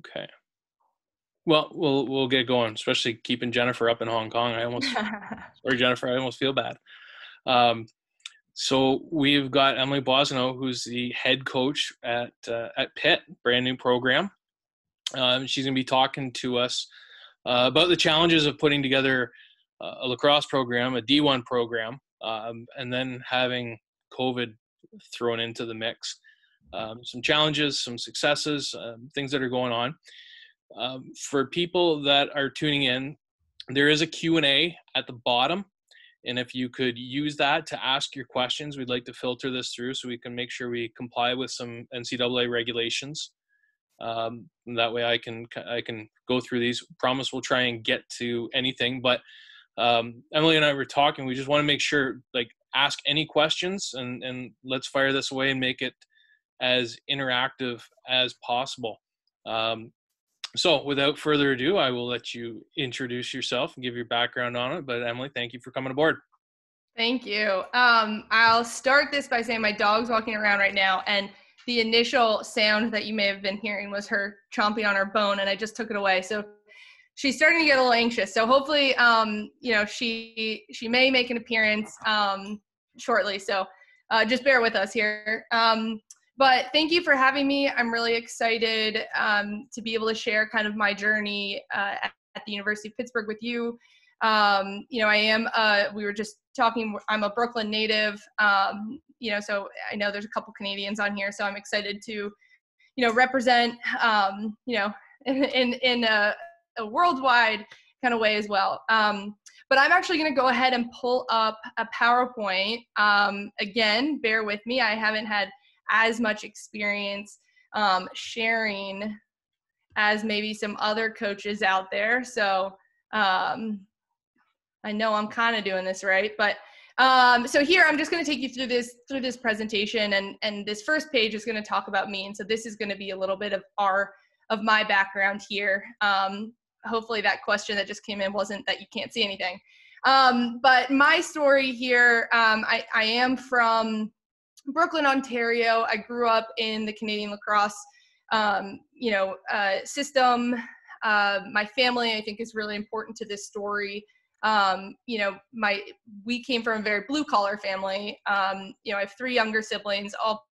Okay. Well, we'll we'll get going, especially keeping Jennifer up in Hong Kong. I almost, sorry Jennifer, I almost feel bad. Um, so we've got Emily Boissonneault, who's the head coach at uh, at Pitt, brand new program. Um, she's going to be talking to us uh, about the challenges of putting together a lacrosse program, a D1 program, um, and then having COVID thrown into the mix. Um, some challenges, some successes, um, things that are going on. Um, for people that are tuning in, there is a Q&A at the bottom. And if you could use that to ask your questions, we'd like to filter this through so we can make sure we comply with some NCAA regulations. Um, that way I can I can go through these. Promise we'll try and get to anything, but um, Emily and I were talking. We just want to make sure, like, ask any questions and and let's fire this away and make it as interactive as possible. Um, so, without further ado, I will let you introduce yourself and give your background on it. But Emily, thank you for coming aboard. Thank you. Um, I'll start this by saying my dog's walking around right now, and the initial sound that you may have been hearing was her chomping on her bone, and I just took it away. So she's starting to get a little anxious. So hopefully, um, you know, she she may make an appearance um, shortly. So uh, just bear with us here. Um, but thank you for having me. I'm really excited um, to be able to share kind of my journey uh, at, the University of Pittsburgh with you. Um, you know, I am. Uh, we were just talking. I'm a Brooklin native. Um, you know, so I know there's a couple Canadians on here, so I'm excited to, you know, represent. you know, in in, in a a worldwide kind of way as well. Um, but I'm actually going to go ahead and pull up a PowerPoint. Um, again, bear with me. I haven't had as much experience um, sharing as maybe some other coaches out there. So um, I know I'm kind of doing this right, but um, so here I'm just going to take you through this through this presentation, and and this first page is going to talk about me, and so this is going to be a little bit of our of my background here. Um, hopefully that question that just came in wasn't that you can't see anything. Um, but my story here, um, I, I, am from Brooklin, Ontario. I grew up in the Canadian lacrosse, um, you know, uh, system. Uh, my family, I think, is really important to this story. Um, you know, my we came from a very blue collar family. Um, you know, I have three younger siblings, all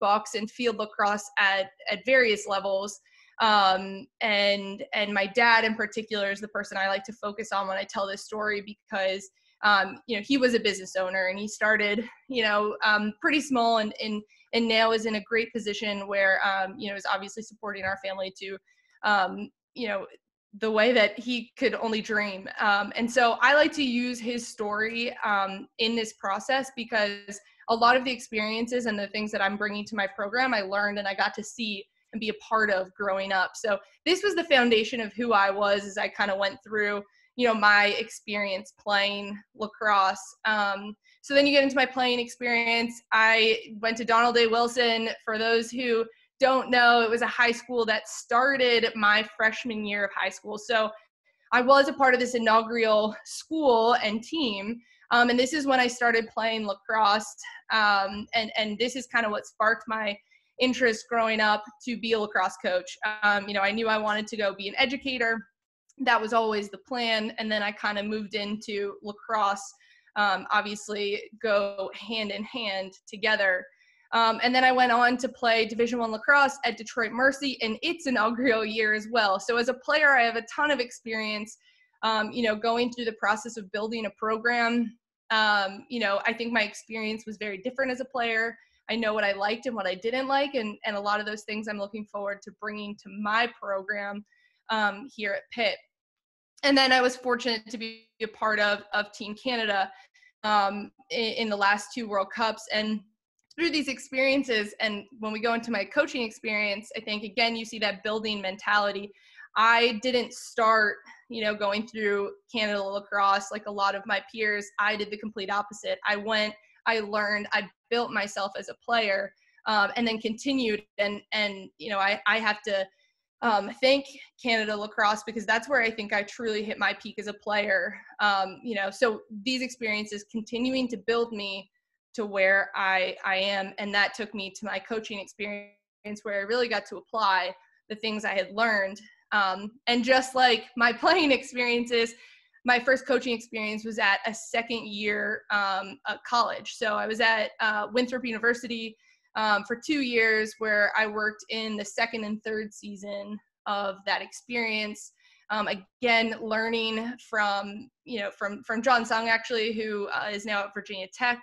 box and field lacrosse at at various levels um, and and my dad in particular is the person I like to focus on when I tell this story because um, you know he was a business owner and he started you know um, pretty small and and and now is in a great position where um, you know is obviously supporting our family to um, you know the way that he could only dream um, and so I like to use his story um, in this process because a lot of the experiences and the things that I'm bringing to my program I learned and I got to see and be a part of growing up. So this was the foundation of who I was as I kind of went through, you know, my experience playing lacrosse. Um, so then you get into my playing experience. I went to Donald A. Wilson. For those who don't know, it was a high school that started my freshman year of high school. So I was a part of this inaugural school and team. Um, and this is when I started playing lacrosse. Um, and, and this is kind of what sparked my interest growing up to be a lacrosse coach. Um, you know, I knew I wanted to go be an educator. That was always the plan. And then I kind of moved into lacrosse, um, obviously go hand in hand together. Um, and then I went on to play Division One lacrosse at Detroit Mercy in its inaugural year as well. So as a player, I have a ton of experience. Um, you know, going through the process of building a program. Um, you know, I think my experience was very different as a player. I know what I liked and what I didn't like, and and a lot of those things I'm looking forward to bringing to my program um, here at Pitt. And then I was fortunate to be a part of of Team Canada um, in, in the last two World Cups, and through these experiences, and when we go into my coaching experience, I think again you see that building mentality. I didn't start, you know, going through Canada lacrosse like a lot of my peers. I did the complete opposite. I went I learned, I built myself as a player, um, and then continued. And and you know, I I have to um, thank Canada Lacrosse because that's where I think I truly hit my peak as a player. Um, you know, so these experiences continuing to build me to where I I am, and that took me to my coaching experience where I really got to apply the things I had learned. Um, and just like my playing experiences, my first coaching experience was at a second year um, college. So I was at uh, Winthrop University um, for two years, where I worked in the second and third season of that experience. Um, again, learning from you know from from John Sung actually, who uh, is now at Virginia Tech.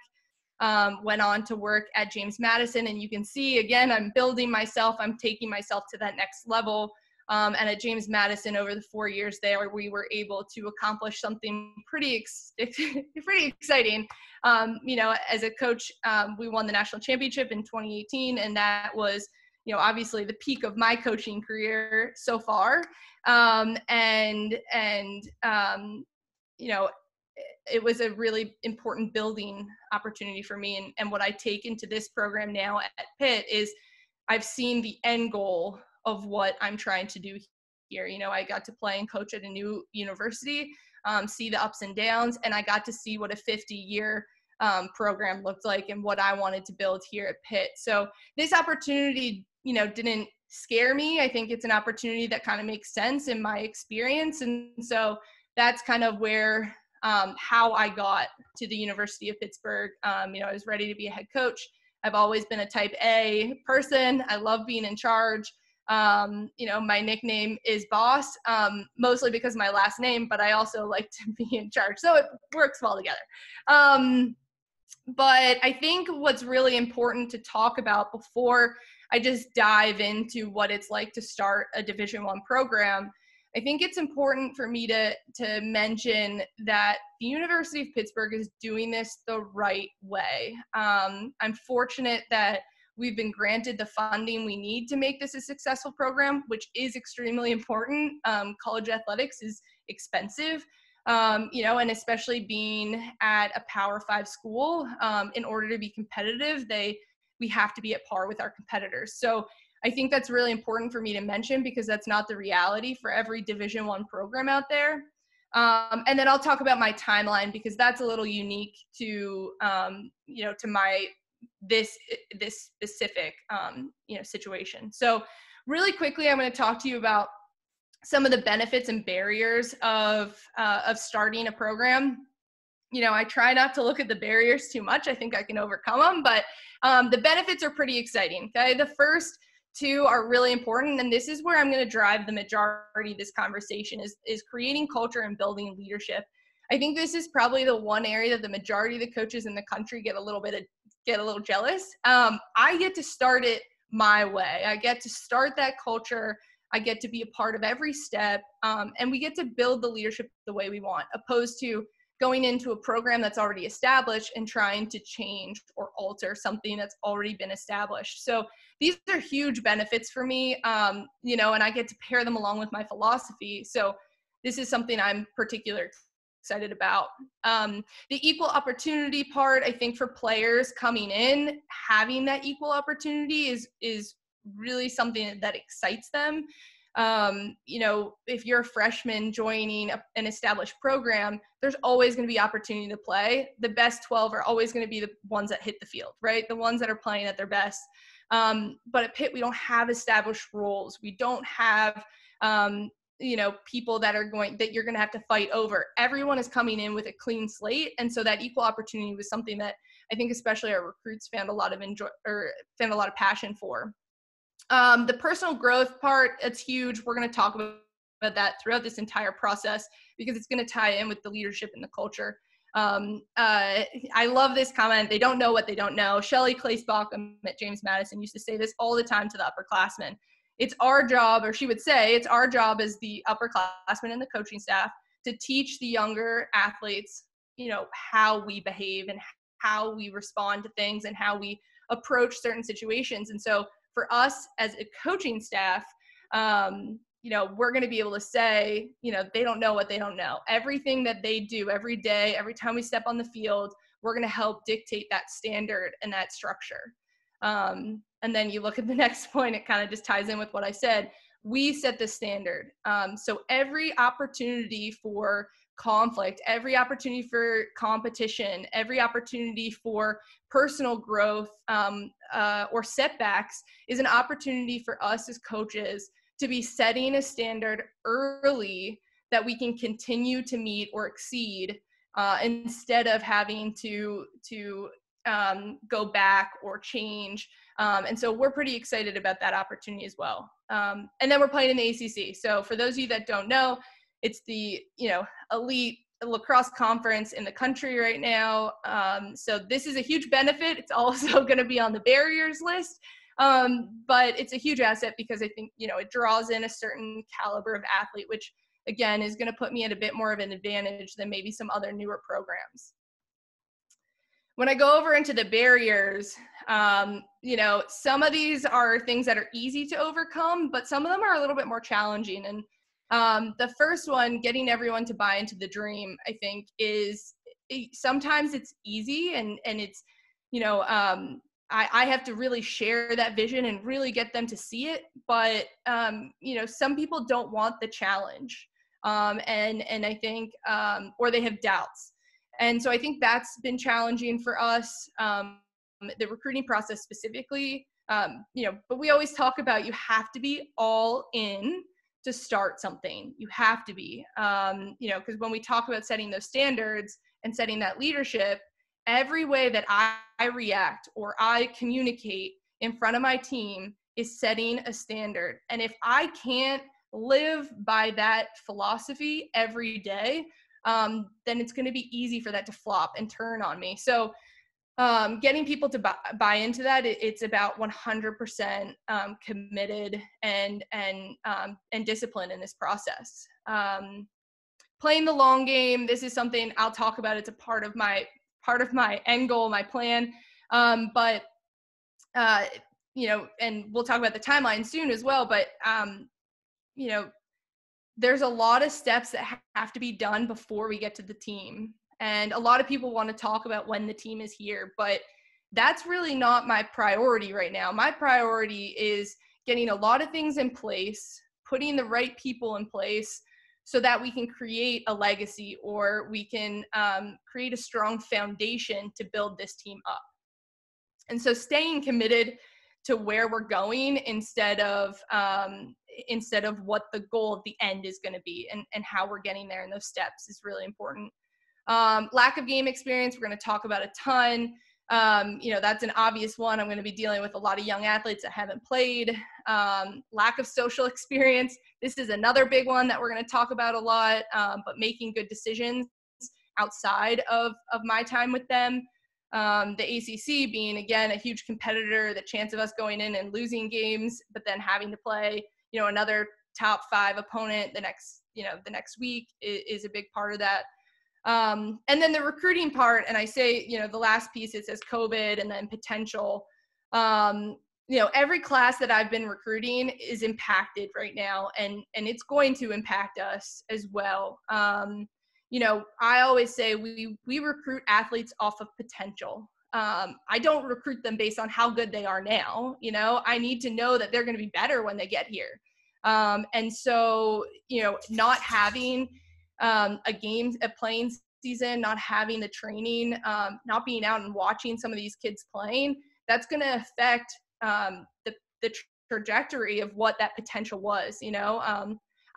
Um, went on to work at James Madison, and you can see again, I'm building myself. I'm taking myself to that next level. Um, and at James Madison, over the four years there, we were able to accomplish something pretty ex- pretty exciting. Um, you know, as a coach, um, we won the national championship in 2018, and that was you know obviously the peak of my coaching career so far. Um, and and um, you know, it was a really important building opportunity for me. And, and what I take into this program now at Pitt is I've seen the end goal of what I'm trying to do here. You know, I got to play and coach at a new university, um, see the ups and downs, and I got to see what a 50 year um, program looked like and what I wanted to build here at Pitt. So this opportunity, you know, didn't scare me. I think it's an opportunity that kind of makes sense in my experience. And so that's kind of where um, how I got to the University of Pittsburgh. Um, you know, I was ready to be a head coach. I've always been a type A person. I love being in charge. Um, you know, my nickname is Boss, um, mostly because my last name, but I also like to be in charge. So it works well together. Um, but I think what's really important to talk about before I just dive into what it's like to start a Division One program, I think it's important for me to to mention that the University of Pittsburgh is doing this the right way. Um, I'm fortunate that We've been granted the funding we need to make this a successful program, which is extremely important. Um, college athletics is expensive, um, you know, and especially being at a Power Five school, um, in order to be competitive, they we have to be at par with our competitors. So I think that's really important for me to mention because that's not the reality for every Division One program out there. Um, and then I'll talk about my timeline because that's a little unique to um, you know to my this this specific um, you know situation. So really quickly, I'm going to talk to you about some of the benefits and barriers of uh, of starting a program. You know, I try not to look at the barriers too much. I think I can overcome them, but um, the benefits are pretty exciting. Okay, the first two are really important, and this is where I'm going to drive the majority of this conversation is is creating culture and building leadership. I think this is probably the one area that the majority of the coaches in the country get a little bit of get a little jealous. Um, I get to start it my way. I get to start that culture. I get to be a part of every step, um, and we get to build the leadership the way we want, opposed to going into a program that's already established and trying to change or alter something that's already been established. So these are huge benefits for me, um, you know, and I get to pair them along with my philosophy. So this is something I'm particular excited about. Um, the equal opportunity part, I think for players coming in, having that equal opportunity is is really something that excites them. Um, you know, if you're a freshman joining a, an established program, there's always going to be opportunity to play. The best 12 are always going to be the ones that hit the field, right? The ones that are playing at their best. Um, but at Pitt, we don't have established roles. We don't have um, you know people that are going that you're going to have to fight over. Everyone is coming in with a clean slate and so that equal opportunity was something that i think especially our recruits found a lot of enjoy or found a lot of passion for. Um, the personal growth part it's huge. We're going to talk about that throughout this entire process because it's going to tie in with the leadership and the culture. Um, uh, I love this comment. They don't know what they don't know. Shelly Claesbach at James Madison used to say this all the time to the upperclassmen it's our job, or she would say, it's our job as the upperclassmen and the coaching staff to teach the younger athletes, you know, how we behave and how we respond to things and how we approach certain situations. And so for us as a coaching staff, um, you know, we're going to be able to say, you know, they don't know what they don't know. Everything that they do every day, every time we step on the field, we're going to help dictate that standard and that structure. Um, and then you look at the next point, it kind of just ties in with what I said. We set the standard. Um, so every opportunity for conflict, every opportunity for competition, every opportunity for personal growth um, uh, or setbacks is an opportunity for us as coaches to be setting a standard early that we can continue to meet or exceed uh, instead of having to to um, go back or change. Um, and so we're pretty excited about that opportunity as well. Um, and then we're playing in the ACC. So for those of you that don't know, it's the you know elite lacrosse conference in the country right now. Um, so this is a huge benefit. It's also going to be on the barriers list. Um, but it's a huge asset because I think, you know, it draws in a certain caliber of athlete, which again is going to put me at a bit more of an advantage than maybe some other newer programs. When I go over into the barriers, um, you know, some of these are things that are easy to overcome, but some of them are a little bit more challenging. And um, the first one, getting everyone to buy into the dream, I think is sometimes it's easy and and it's you know um, I, I have to really share that vision and really get them to see it. But um, you know, some people don't want the challenge, um, and and I think um, or they have doubts, and so I think that's been challenging for us. Um, the recruiting process specifically, um, you know, but we always talk about you have to be all in to start something. You have to be, um, you know, because when we talk about setting those standards and setting that leadership, every way that I, I react or I communicate in front of my team is setting a standard. And if I can't live by that philosophy every day, um, then it's going to be easy for that to flop and turn on me. So, um, getting people to buy, buy into that, it, it's about 100% um, committed and and um, and disciplined in this process. Um, playing the long game. This is something I'll talk about. It's a part of my part of my end goal, my plan. Um, but uh, you know, and we'll talk about the timeline soon as well. But um, you know, there's a lot of steps that have to be done before we get to the team, and a lot of people want to talk about when the team is here, but that's really not my priority right now. My priority is getting a lot of things in place, putting the right people in place, so that we can create a legacy or we can um, create a strong foundation to build this team up. And so staying committed to where we're going instead of um, instead of what the goal at the end is going to be and, and how we're getting there in those steps is really important. Um, lack of game experience, we're going to talk about a ton. Um, you know, that's an obvious one. I'm going to be dealing with a lot of young athletes that haven't played. Um, lack of social experience. This is another big one that we're going to talk about a lot, um, but making good decisions outside of, of my time with them. Um, the ACC being, again, a huge competitor, the chance of us going in and losing games, but then having to play, you know, another top five opponent the next, you know, the next week is, is a big part of that. Um, and then the recruiting part, and I say, you know, the last piece it says COVID and then potential. Um, you know, every class that I've been recruiting is impacted right now, and and it's going to impact us as well. Um, you know, I always say we we recruit athletes off of potential. Um, I don't recruit them based on how good they are now. You know, I need to know that they're going to be better when they get here. Um, and so, you know, not having um, a game, a playing season, not having the training, um, not being out and watching some of these kids playing, that's going to affect um, the, the trajectory of what that potential was, you know?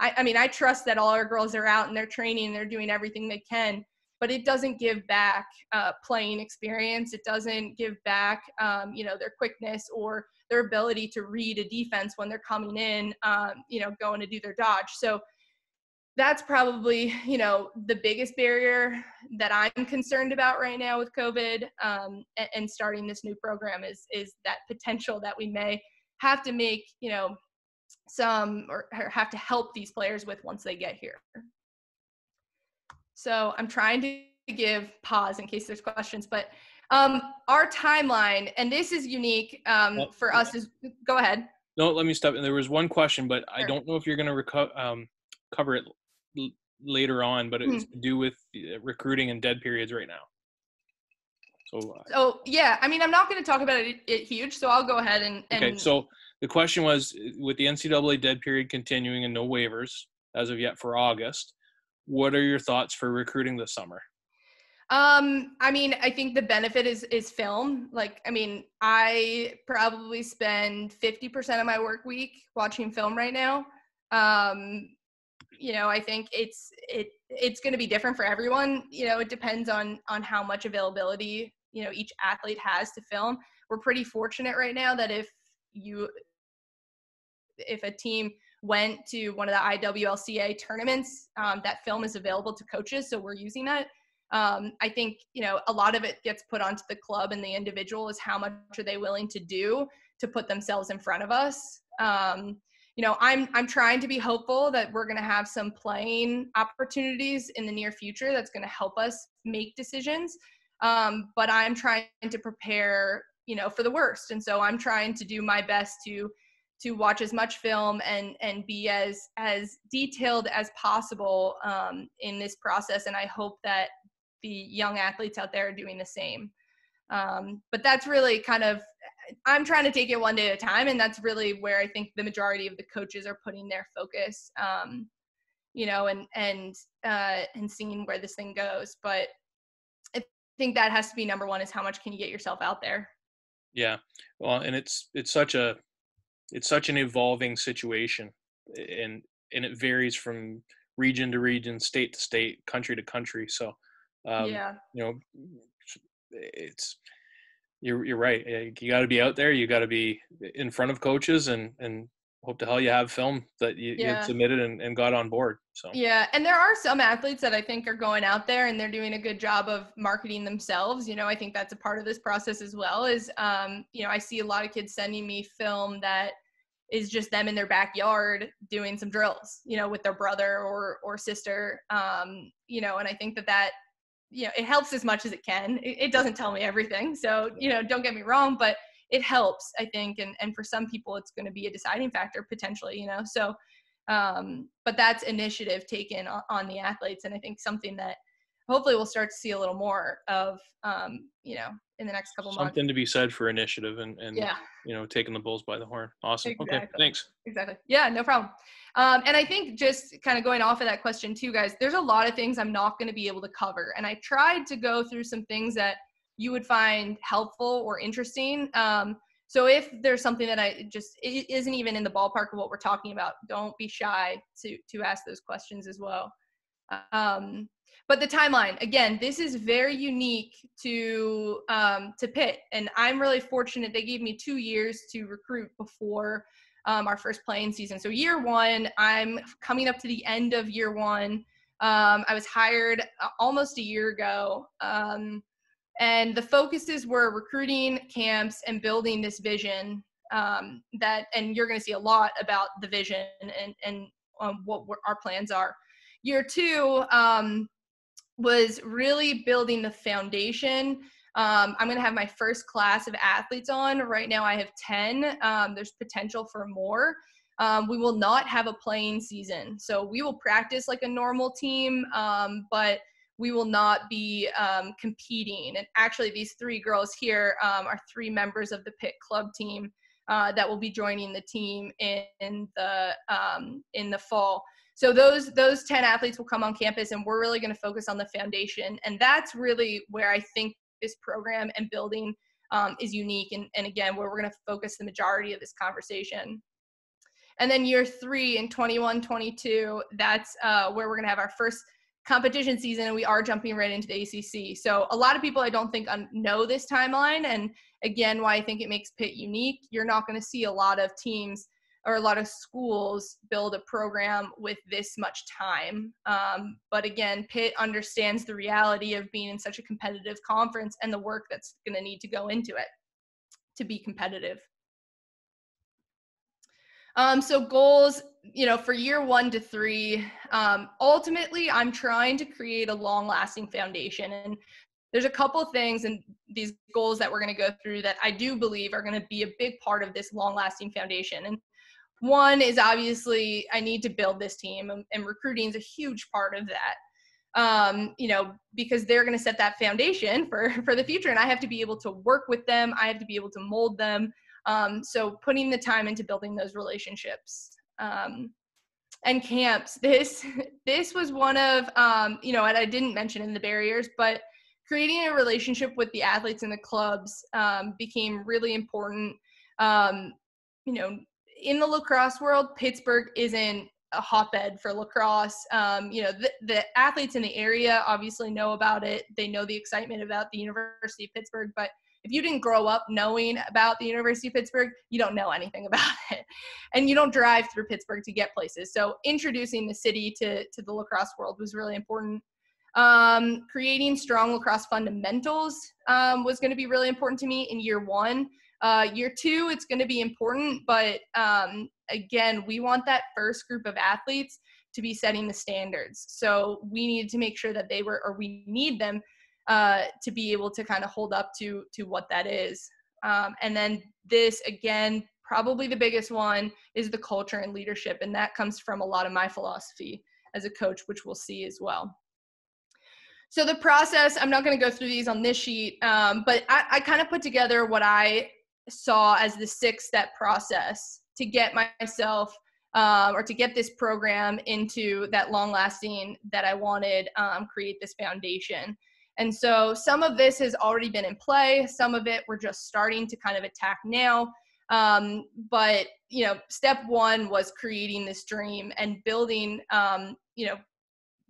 I, I mean, I trust that all our girls are out and they're training and they're doing everything they can, but it doesn't give back uh, playing experience. It doesn't give back, um, you know, their quickness or their ability to read a defense when they're coming in, um, you know, going to do their dodge. So that's probably you know the biggest barrier that i'm concerned about right now with covid um, and, and, starting this new program is is that potential that we may have to make you know some or have to help these players with once they get here so i'm trying to give pause in case there's questions but um, our timeline and this is unique um, well, for us is go ahead no let me stop and there was one question but sure. i don't know if you're going to reco- um, cover it l- later on, but it's mm. to do with recruiting and dead periods right now. So, uh, so yeah, I mean, I'm not going to talk about it, it, huge, so I'll go ahead and, and. Okay, so the question was with the NCAA dead period continuing and no waivers as of yet for August, what are your thoughts for recruiting this summer? Um, I mean, I think the benefit is is film. Like, I mean, I probably spend 50% of my work week watching film right now. Um, you know, I think it's it it's going to be different for everyone. You know, it depends on on how much availability, you know, each athlete has to film. We're pretty fortunate right now that if you if a team went to one of the IWLCA tournaments, um, that film is available to coaches, so we're using that um, I think you know a lot of it gets put onto the club and the individual is how much are they willing to do to put themselves in front of us. Um, you know, I'm I'm trying to be hopeful that we're going to have some playing opportunities in the near future that's going to help us make decisions. Um, but I'm trying to prepare, you know, for the worst, and so I'm trying to do my best to to watch as much film and and be as as detailed as possible um, in this process. And I hope that the young athletes out there are doing the same. Um, but that's really kind of I'm trying to take it one day at a time, and that's really where I think the majority of the coaches are putting their focus. Um, you know, and and uh, and seeing where this thing goes. But I think that has to be number one: is how much can you get yourself out there? Yeah, well, and it's it's such a it's such an evolving situation, and and it varies from region to region, state to state, country to country. So um, yeah. You know, it's you're you're right. Eh, you got to be out there. You got to be in front of coaches and and hope to hell you have film that you, yeah. you submitted and, and got on board. So yeah, and there are some athletes that I think are going out there and they're doing a good job of marketing themselves. You know, I think that's a part of this process as well. Is um, you know, I see a lot of kids sending me film that is just them in their backyard doing some drills, you know, with their brother or or sister. Um, you know, and I think that that you know it helps as much as it can it, it, doesn't tell me everything so you know don't get me wrong but it helps i think and and for some people it's going to be a deciding factor potentially you know so um but that's initiative taken on, on the athletes and i think something that hopefully we'll start to see a little more of um you know in the next couple something months. Something to be said for initiative and and yeah. you know taking the bulls by the horn. Awesome. Exactly. okay thanks. Exactly. Yeah no problem. Um, and I think just kind of going off of that question too, guys, there's a lot of things I'm not going to be able to cover. And I tried to go through some things that you would find helpful or interesting. Um, so if there's something that I just is isn't even in the ballpark of what we're talking about, don't be shy to to ask those questions as well. Um, but the timeline again, this is very unique to um, to Pitt, and I'm really fortunate. They gave me two years to recruit before um, our first playing season. So year one, I'm coming up to the end of year one. Um, I was hired uh, almost a year ago. Um, and the focuses were recruiting camps and building this vision um, that, and you're going to see a lot about the vision and, and um, what our plans are. Year two um, was really building the foundation um, I'm going to have my first class of athletes on. Right now, I have 10. Um, there's potential for more. Um, we will not have a playing season. So we will practice like a normal team, um, but we will not be um, competing. And actually, these three girls here um, are three members of the Pitt Club team uh, that will be joining the team in, in the in the fall. So those those 10 athletes will come on campus and we're really going to focus on the foundation. And that's really where I think this program and building um, is unique and, and again where we're going to focus the majority of this conversation and then year three in 21 22 that's uh, where we're going to have our first competition season and we are jumping right into the acc so a lot of people i don't think know this timeline and again why i think it makes pitt unique you're not going to see a lot of teams or a lot of schools build a program with this much time. Um, but again, Pitt understands the reality of being in such a competitive conference and the work that's going to need to go into it to be competitive. Um, so goals, you know, for year one to three, um, ultimately, I'm trying to create a long-lasting foundation, and there's a couple things and these goals that we're going to go through that I do believe are going to be a big part of this long-lasting foundation. And one is obviously I need to build this team, and, and recruiting is a huge part of that. Um, you know, because they're going to set that foundation for for the future, and I have to be able to work with them. I have to be able to mold them. Um, so putting the time into building those relationships. Um, and camps. This this was one of um, you know, and I didn't mention in the barriers, but creating a relationship with the athletes and the clubs um, became really important. Um, you know, in the lacrosse world, Pittsburgh isn't a hotbed for lacrosse. Um, you know, the, the, athletes in the area obviously know about it. They know the excitement about the University of Pittsburgh, but if you didn't grow up knowing about the University of Pittsburgh, you don't know anything about it. And you don't drive through Pittsburgh to get places. So introducing the city to, to the lacrosse world was really important. Um, creating strong lacrosse fundamentals um, was going to be really important to me in year one. Uh, year two, it's going to be important, but um, again, we want that first group of athletes to be setting the standards. So we need to make sure that they were, or we need them uh, to be able to kind of hold up to to what that is. Um, and then this again, probably the biggest one is the culture and leadership, and that comes from a lot of my philosophy as a coach, which we'll see as well. So the process, I'm not going to go through these on this sheet, um, but I, I kind of put together what I saw as the six step process to get myself um, or to get this program into that long lasting that I wanted, um, create this foundation. And so some of this has already been in play, some of it we're just starting to kind of attack now. Um, but you know, step one was creating this dream and building, um, you know,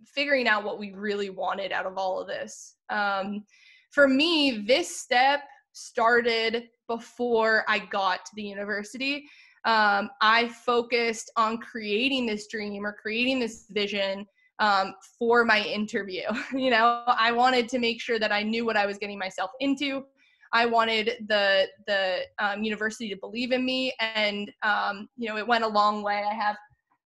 figuring out what we really wanted out of all of this. Um, for me, this step started before I got to the university. Um, I focused on creating this dream or creating this vision um, for my interview. you know, I wanted to make sure that I knew what I was getting myself into. I wanted the the um, university to believe in me, and um, you know, it went a long way. I have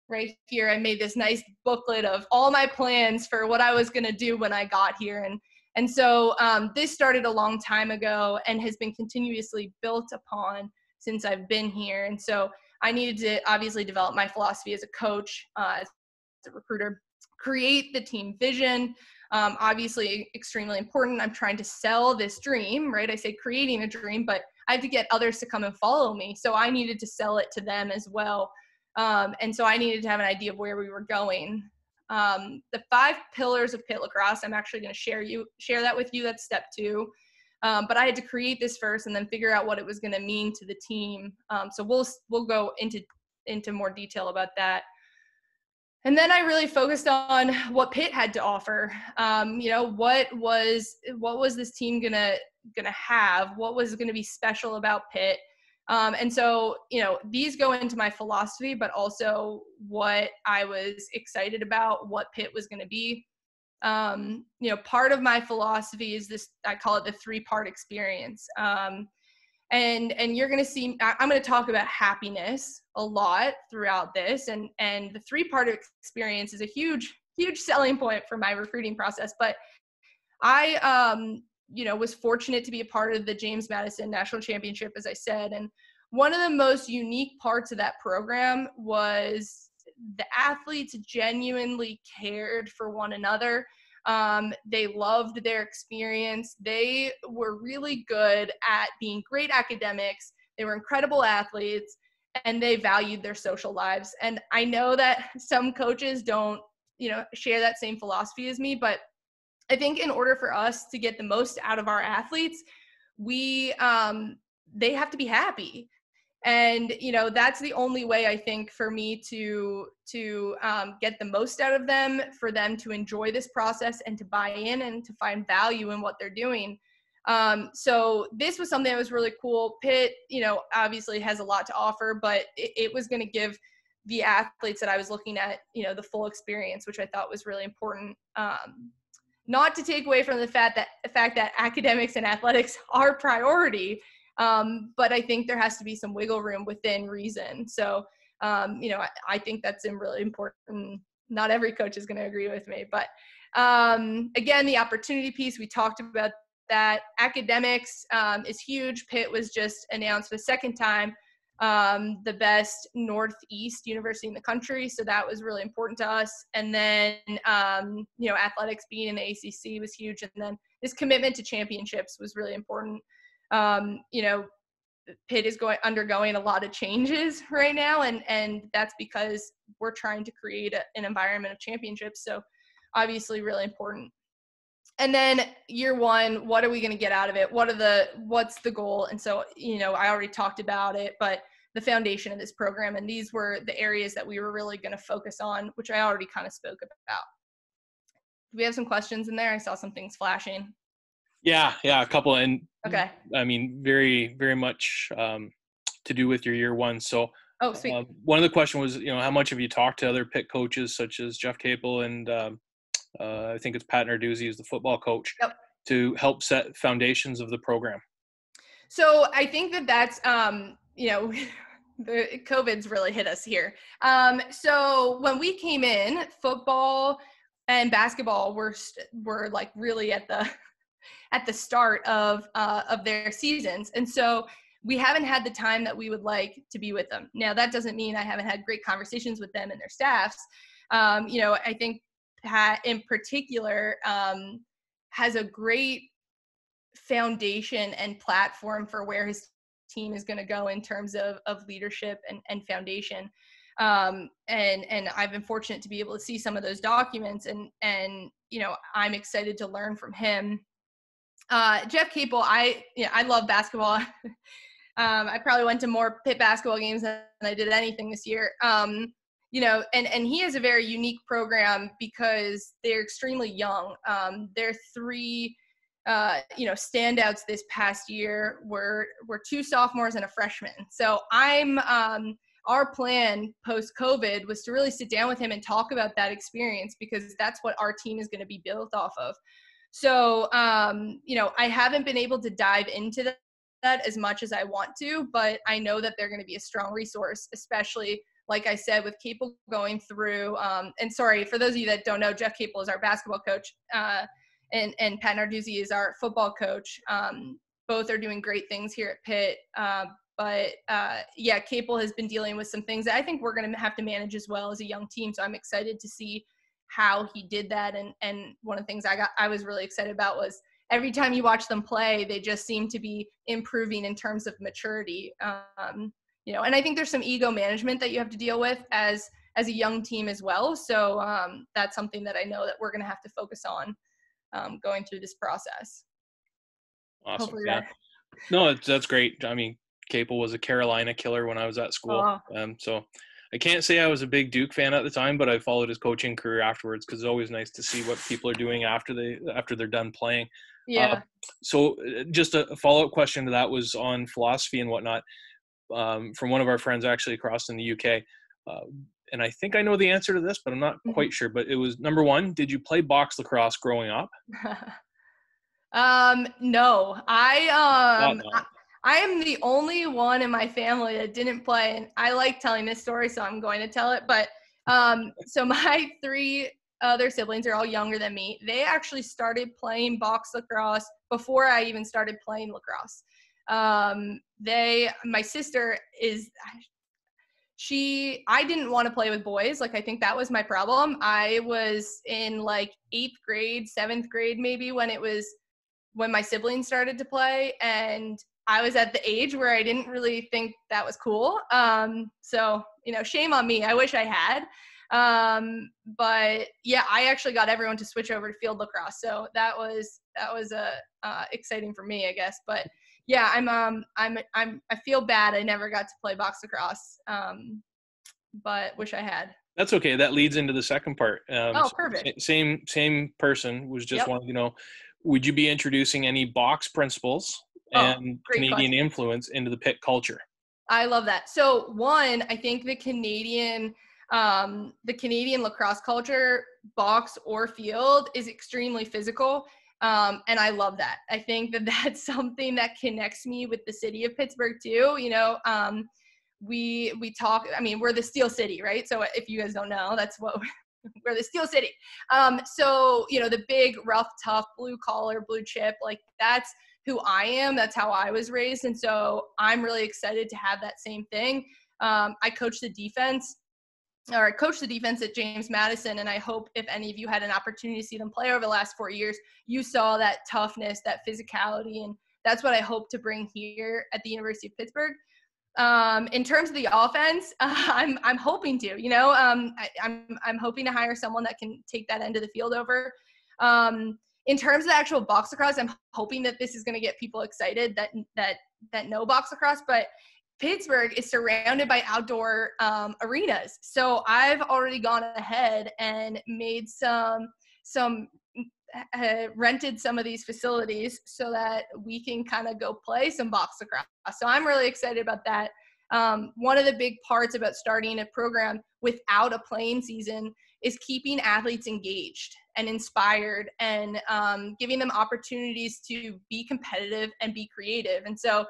right here. I made this nice booklet of all my plans for what I was going to do when I got here, and and so um, this started a long time ago and has been continuously built upon since I've been here. And so I needed to obviously develop my philosophy as a coach, uh, as a recruiter, create the team vision. Um, obviously, extremely important. I'm trying to sell this dream, right? I say creating a dream, but I have to get others to come and follow me. So I needed to sell it to them as well. Um, and so I needed to have an idea of where we were going. Um, the five pillars of Pitt lacrosse, I'm actually going to share you share that with you. That's step two. Um, but I had to create this first and then figure out what it was going to mean to the team. Um, so we'll we'll go into into more detail about that. And then I really focused on what Pitt had to offer. Um, you know, what was what was this team gonna gonna have? What was to be special about Pitt? Um, and so, you know, these go into my philosophy, but also what I was excited about, what Pitt was going to be. Um, you know, part of my philosophy is this, I call it the three part experience. Um, and, and you're going to see, I'm going to talk about happiness a lot throughout this. And, and the three part experience is a huge, huge selling point for my recruiting process. But I, um, you know was fortunate to be a part of the James Madison National Championship as I said and one of the most unique parts of that program was the athletes genuinely cared for one another um, they loved their experience. They were really good at being great academics. They were incredible athletes and they valued their social lives. And i know that some coaches don't you know share that same philosophy as me but I think in order for us to get the most out of our athletes, we um, they have to be happy, and you know that's the only way I think for me to to um, get the most out of them, for them to enjoy this process and to buy in and to find value in what they're doing. Um, so this was something that was really cool. Pitt, you know, obviously has a lot to offer, but it, it was going to give the athletes that I was looking at, you know, the full experience, which I thought was really important. Um, not to take away from the fact that the fact that academics and athletics are priority um, but i think there has to be some wiggle room within reason so um, you know I, I, think that's really important not every coach is going to agree with me but um, again the opportunity piece we talked about that academics um, is huge pitt was just announced the second time um, the best Northeast university in the country. So that was really important to us. And then, um, you know, athletics being in the ACC was huge. And then this commitment to championships was really important. Um, you know, Pitt is going undergoing a lot of changes right now, and and that's because we're trying to create a, an environment of championships. So obviously, really important. and then year one what are we going to get out of it what are the what's the goal and so you know i already talked about it but the foundation of this program and these were the areas that we were really going to focus on which i already kind of spoke about we have some questions in there i saw some things flashing yeah yeah a couple and okay i mean very very much um, to do with your year one so oh sweet um, one of the question was you know how much have you talked to other Pitt coaches such as jeff capel and um, uh, I think it's Pat Narduzzi is the football coach yep. to help set foundations of the program. So I think that that's um, you know the COVID's really hit us here. Um, so when we came in, football and basketball were were like really at the at the start of uh, of their seasons, and so we haven't had the time that we would like to be with them. Now that doesn't mean I haven't had great conversations with them and their staffs. Um, you know, I think Pat in particular um, has a great foundation and platform for where his team is going to go in terms of, of leadership and, and foundation. Um, and and I've been fortunate to be able to see some of those documents, and and you know I'm excited to learn from him. Uh, Jeff Capel, I yeah I love basketball. um, I probably went to more Pitt basketball games than I did anything this year. Um, you know, and and he has a very unique program because they're extremely young. Um, they're three, uh, you know, standouts this past year were were two sophomores and a freshman. So I'm um, our plan post COVID was to really sit down with him and talk about that experience because that's what our team is going to be built off of. So um, you know, I haven't been able to dive into that as much as I want to, but I know that they're going to be a strong resource, especially like I said, with Capel going through, um, and sorry, for those of you that don't know, Jeff Capel is our basketball coach, uh, and, and Pat Narduzzi is our football coach. Um, both are doing great things here at Pitt. Uh, but uh, yeah, Capel has been dealing with some things that I think we're going to have to manage as well as a young team. So I'm excited to see how he did that. And and one of the things I got I was really excited about was every time you watch them play, they just seem to be improving in terms of maturity. Um, you know, and I think there's some ego management that you have to deal with as as a young team as well. So um, that's something that I know that we're going to have to focus on um, going through this process. Awesome. Hopefully yeah. That... No, that's great. I mean, Capel was a Carolina killer when I was at school. Oh. Um, so I can't say I was a big Duke fan at the time, but I followed his coaching career afterwards because it's always nice to see what people are doing after they after they're done playing. Yeah. Uh, so uh, just a follow up question to that was on philosophy and whatnot um, from one of our friends actually across in the UK. Uh, and I think I know the answer to this, but I'm not mm-hmm. quite sure. But it was number one, did you play box lacrosse growing up? um, no. I um I, am the only one in my family that didn't play, and I like telling this story, so I'm going to tell it. But um, so my three other siblings are all younger than me. They actually started playing box lacrosse before I even started playing lacrosse um, they my sister is she i didn't want to play with boys like i think that was my problem i was in like eighth grade seventh grade maybe when it was when my siblings started to play and i was at the age where i didn't really think that was cool um, so you know shame on me i wish i had um, but yeah i actually got everyone to switch over to field lacrosse so that was that was a uh, uh, exciting for me i guess but yeah, I'm um I'm I'm I feel bad I never got to play box lacrosse. Um, but wish I had. That's okay. That leads into the second part. Um, oh, perfect. Same same person was just yep. wanting to know, would you be introducing any box principles oh, and Canadian question. influence into the Pitt culture? I love that. So one, I think the Canadian um, the Canadian lacrosse culture, box or field, is extremely physical. Um, and I love that. I think that that's something that connects me with the city of Pittsburgh too. You know, um, we we talk. I mean, we're the Steel City, right? So if you guys don't know, that's what we're the Steel City. Um, so you know, the big, rough, tough, blue collar, blue chip, like that's who I am. That's how I was raised, and so I'm really excited to have that same thing. Um, I coach the defense or I coach the defense at James Madison. And I hope if any of you had an opportunity to see them play over the last four years, you saw that toughness, that physicality. And that's what I hope to bring here at the University of Pittsburgh. Um, in terms of the offense, uh, I'm, I'm hoping to, you know, um, I, am I'm, I'm hoping to hire someone that can take that end of the field over. Um, in terms of the actual box lacrosse, I'm hoping that this is going to get people excited that that that know box lacrosse, but Pittsburgh is surrounded by outdoor um, arenas. So I've already gone ahead and made some some uh, rented some of these facilities so that we can kind of go play some box lacrosse. So I'm really excited about that. Um, one of the big parts about starting a program without a playing season is keeping athletes engaged and inspired and um, giving them opportunities to be competitive and be creative. And so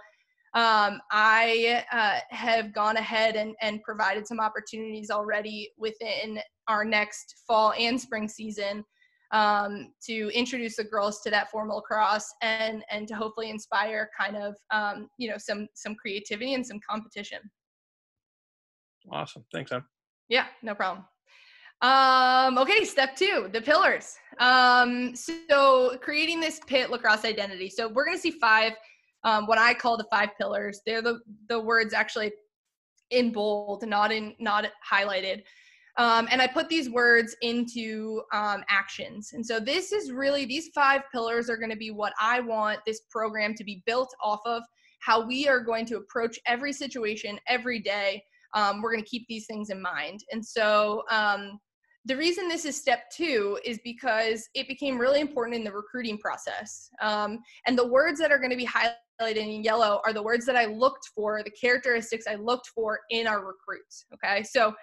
um, I uh, have gone ahead and, and provided some opportunities already within our next fall and spring season um, to introduce the girls to that formal cross and and to hopefully inspire kind of um, you know some some creativity and some competition. Awesome, thanks, Em. Yeah, no problem. Um, okay, step two, the pillars. Um, so creating this Pitt lacrosse identity. So we're gonna see five, um, what I call the five pillars. They're the the words actually in bold, not in not highlighted. Um, and I put these words into um, actions. And so this is really, these five pillars are going to be what I want this program to be built off of, how we are going to approach every situation every day. Um, we're going to keep these things in mind. And so um, the reason this is step two is because it became really important in the recruiting process. Um, and the words that are going to be highlighted in yellow are the words that I looked for, the characteristics I looked for in our recruits. Okay. So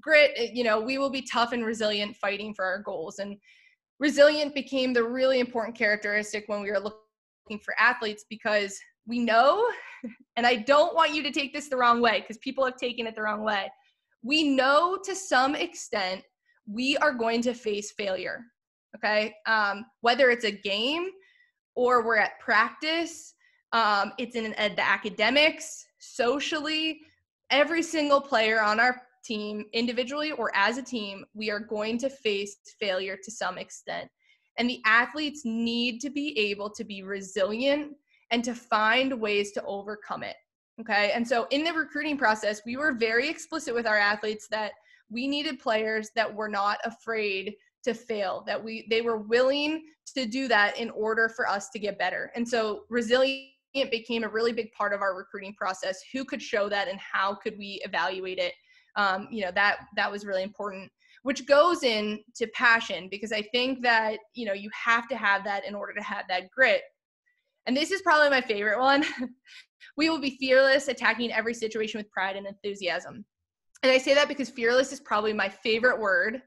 grit, eh, you know, we will be tough and resilient fighting for our goals. And resilient became the really important characteristic when we were looking for athletes because we know, and I don't want you to take this the wrong way because people have taken it the wrong way. We know to some extent we are going to face failure. Okay. Um, whether it's a game or we're at practice, um, it's in the academics, socially, every single player on our team, individually or as a team, we are going to face failure to some extent. And the athletes need to be able to be resilient and to find ways to overcome it. Okay. And so in the recruiting process, we were very explicit with our athletes that we needed players that were not afraid to fail, that we they were willing to do that in order for us to get better. And so resilient became a really big part of our recruiting process. Who could show that and how could we evaluate it? Um, you know that that was really important which goes into passion because i think that you know you have to have that in order to have that grit. And this is probably my favorite one. We will be fearless attacking every situation with pride and enthusiasm. And i say that because fearless is probably my favorite word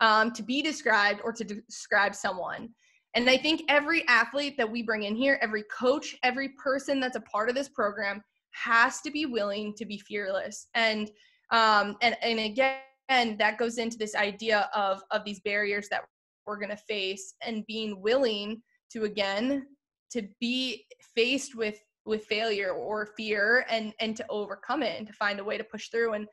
um, to be described or to describe someone. And i think every athlete that we bring in here every coach every person that's a part of this program has to be willing to be fearless. And um, and, and again, that goes into this idea of, of these barriers that we're going to face and being willing to, again, to be faced with with failure or fear and and to overcome it and to find a way to push through. And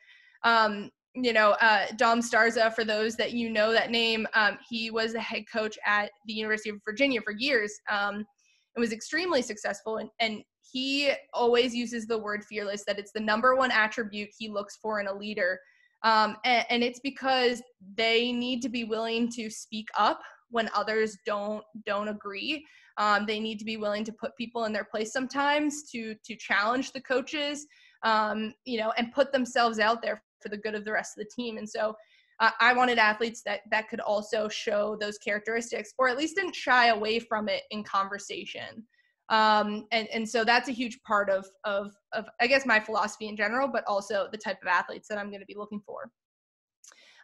um you know uh Dom Starsia for those that you know that name um he was a head coach at the university of virginia for years um and was extremely successful and and he always uses the word fearless that it's the number one attribute he looks for in a leader. Um, and, and it's because they need to be willing to speak up when others don't don't agree. Um, they need to be willing to put people in their place sometimes to to challenge the coaches um, you know and put themselves out there for the good of the rest of the team. And so uh, i wanted athletes that that could also show those characteristics or at least didn't shy away from it in conversation um, and and so that's a huge part of of of I guess my philosophy in general, but also the type of athletes that I'm going to be looking for.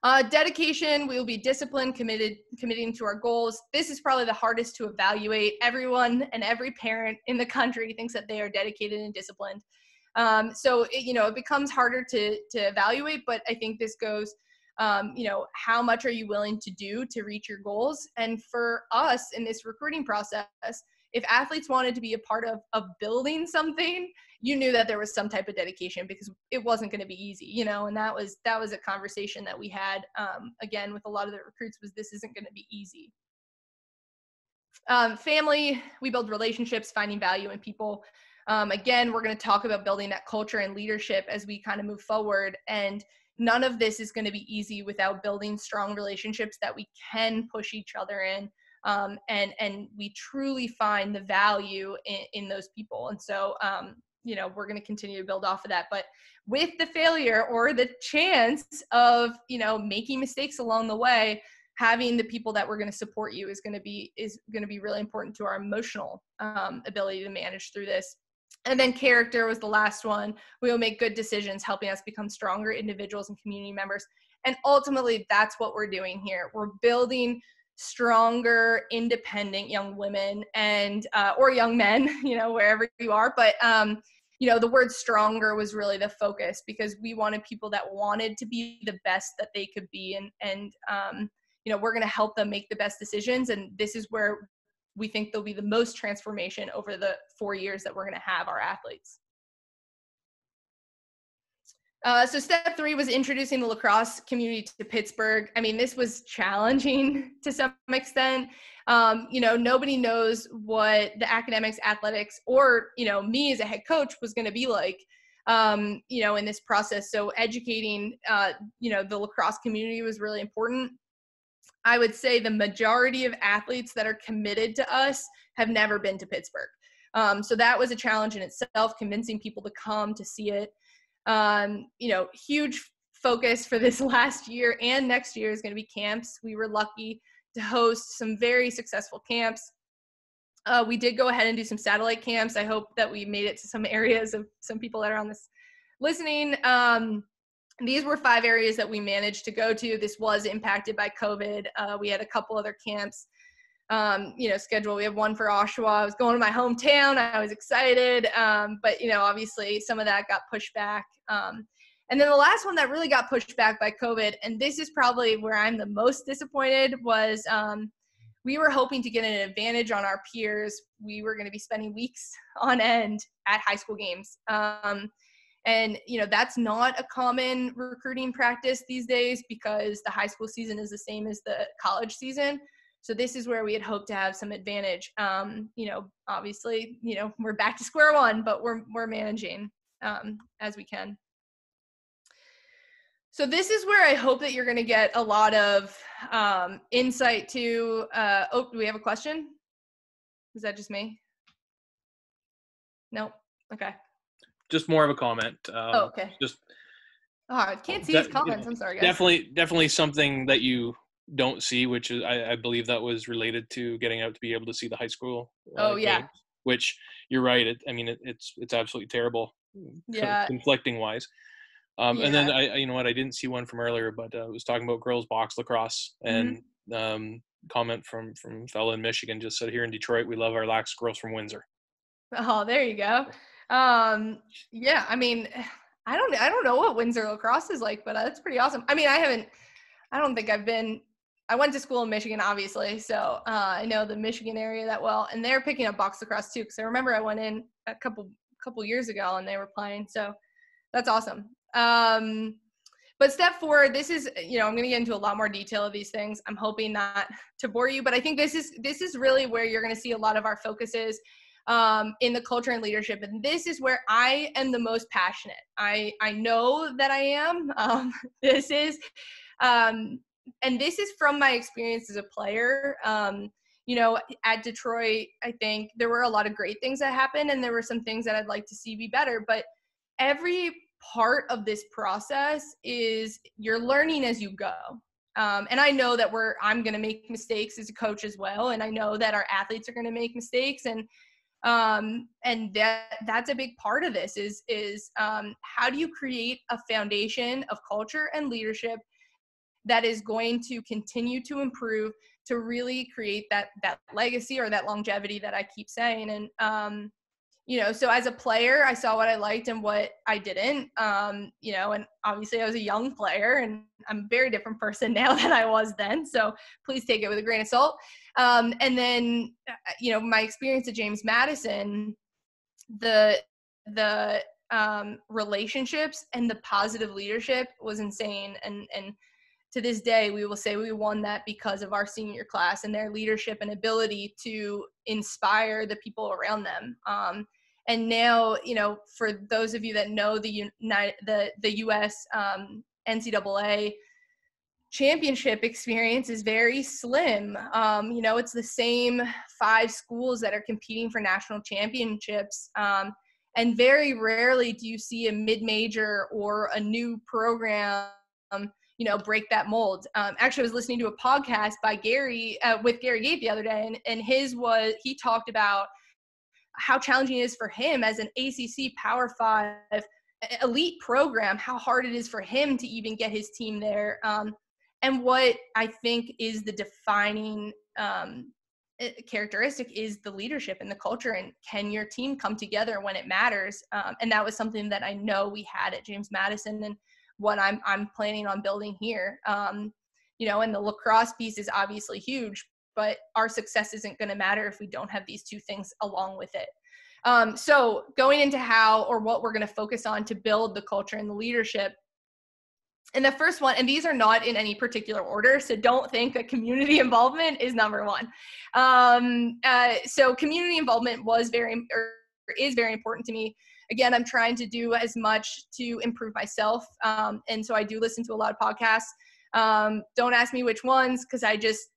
Uh, dedication, we will be disciplined, committed, committing to our goals. This is probably the hardest to evaluate. Everyone and every parent in the country thinks that they are dedicated and disciplined. Um, so it, you know it becomes harder to to evaluate, but I think this goes. Um, you know, how much are you willing to do to reach your goals? And for us in this recruiting process, if athletes wanted to be a part of of building something you knew that there was some type of dedication because it wasn't going to be easy you know and that was that was a conversation that we had um, again with a lot of the recruits was this isn't going to be easy. Um, family we build relationships finding value in people. Um, again we're going to talk about building that culture and leadership as we kind of move forward and none of this is going to be easy without building strong relationships that we can push each other in um, and and we truly find the value in, in those people. And so um, you know we're going to continue to build off of that. But with the failure or the chance of you know making mistakes along the way having the people that we're going to support you is going to be is going to be really important to our emotional um, ability to manage through this. And then character was the last one. We will make good decisions helping us become stronger individuals and community members. And ultimately that's what we're doing here. We're building stronger independent young women and uh, or young men you know wherever you are but um you know the word stronger was really the focus because we wanted people that wanted to be the best that they could be and and um you know we're going to help them make the best decisions and this is where we think there'll be the most transformation over the four years that we're going to have our athletes uh, so step three was introducing the lacrosse community to Pittsburgh. I mean, this was challenging to some extent. Um, you know, nobody knows what the academics, athletics, or you know, me as a head coach was going to be like. Um, you know, in this process. So educating, uh, you know, the lacrosse community was really important. I would say the majority of athletes that are committed to us have never been to Pittsburgh. Um, so that was a challenge in itself, convincing people to come to see it. Um, you know, huge focus for this last year and next year is going to be camps. We were lucky to host some very successful camps. Uh, we did go ahead and do some satellite camps. I hope that we made it to some areas of some people that are on this listening. Um, these were five areas that we managed to go to. This was impacted by COVID. Uh, we had a couple other camps um, you know, schedule. We have one for Oshawa. I was going to my hometown. I was excited. Um, but, you know, obviously some of that got pushed back. Um, and then the last one that really got pushed back by COVID, and this is probably where I'm the most disappointed, was um, we were hoping to get an advantage on our peers. We were going to be spending weeks on end at high school games. Um, and, you know, that's not a common recruiting practice these days because the high school season is the same as the college season. So this is where we had hoped to have some advantage. Um, you know, obviously, you know, we're back to square one, but we're we're managing um, as we can. So this is where I hope that you're going to get a lot of um, insight to. Uh, oh, do we have a question? Is that just me? Nope. Okay. Just more of a comment. Um, oh, okay. Just. Oh, I can't see his comments. I'm sorry, guys. Definitely, definitely something that you don't see, which is I, I, believe that was related to getting out to be able to see the high school. Uh, oh yeah. Games, which you're right. It, I mean, it, it's it's absolutely terrible. Yeah. Conflicting wise. Um, yeah. And then I, you know what, I didn't see one from earlier, but uh, I was talking about girls box lacrosse and mm-hmm. um, comment from from fella in Michigan just said here in Detroit we love our lax girls from Windsor. Oh, there you go. Um, yeah, I mean, I don't I don't know what Windsor lacrosse is like, but that's pretty awesome. I mean, I haven't. I don't think I've been I went to school in Michigan, obviously, so uh, I know the Michigan area that well. And they're picking up box lacrosse too, because I remember I went in a couple couple years ago and they were playing. So that's awesome. Um, but step four, this is you know I'm going to get into a lot more detail of these things. I'm hoping not to bore you, but I think this is this is really where you're going to see a lot of our focuses um, in the culture and leadership, and this is where I am the most passionate. I I know that I am. Um, this is um, and this is from my experience as a player. Um, you know, at Detroit, I think there were a lot of great things that happened, and there were some things that I'd like to see be better. But every part of this process is you're learning as you go. Um, and I know that we're I'm going to make mistakes as a coach as well, and I know that our athletes are going to make mistakes, and um, and that that's a big part of this is is um, how do you create a foundation of culture and leadership that is going to continue to improve to really create that that legacy or that longevity that I keep saying. And um, you know, so as a player, I saw what I liked and what I didn't. Um, you know, and obviously I was a young player and I'm a very different person now than I was then. So please take it with a grain of salt. Um, and then, uh, you know, my experience at James Madison, the the um, relationships and the positive leadership was insane. And and to this day, we will say we won that because of our senior class and their leadership and ability to inspire the people around them. Um, and now, you know, for those of you that know the United, the the U.S. Um, NCAA championship experience is very slim. Um, you know, it's the same five schools that are competing for national championships. Um, and very rarely do you see a mid-major or a new program you know break that mold. Um, actually i was listening to a podcast by gary uh, with gary gait the other day and, and his was he talked about how challenging it is for him as an acc power five elite program how hard it is for him to even get his team there. Um, and what i think is the defining um, characteristic is the leadership and the culture and can your team come together when it matters? Um, and that was something that i know we had at james madison and what i'm i'm planning on building here um, you know and the lacrosse piece is obviously huge but our success isn't going to matter if we don't have these two things along with it um, so going into how or what we're going to focus on to build the culture and the leadership and the first one, and these are not in any particular order, so don't think that community involvement is number one. Um, uh, so community involvement was very or is very important to me. Again, I'm trying to do as much to improve myself, um, and so I do listen to a lot of podcasts. Um, don't ask me which ones because I just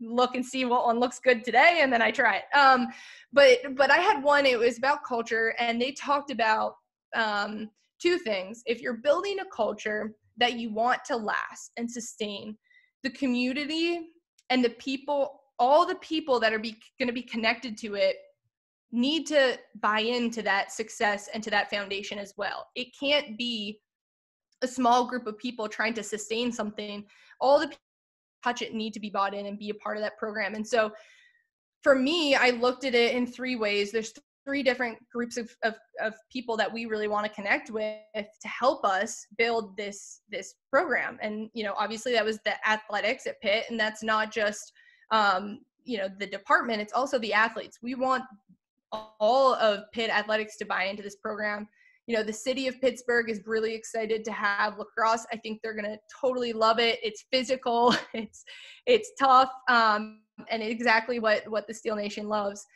look and see what one looks good today, and then I try it. Um, but but I had one. It was about culture, and they talked about um, two things. If you're building a culture that you want to last and sustain, the community and the people, all the people that are going to be connected to it need to buy into that success and to that foundation as well. It can't be a small group of people trying to sustain something. All the people touch it need to be bought in and be a part of that program. And so for me, I looked at it in three ways. There's three different groups of, of, of people that we really want to connect with to help us build this this program and you know obviously that was the athletics at pitt and that's not just um, you know the department it's also the athletes we want all of pitt athletics to buy into this program. You know the city of pittsburgh is really excited to have lacrosse. I think they're going to totally love it. It's physical it's it's tough um, and exactly what what the steel nation loves.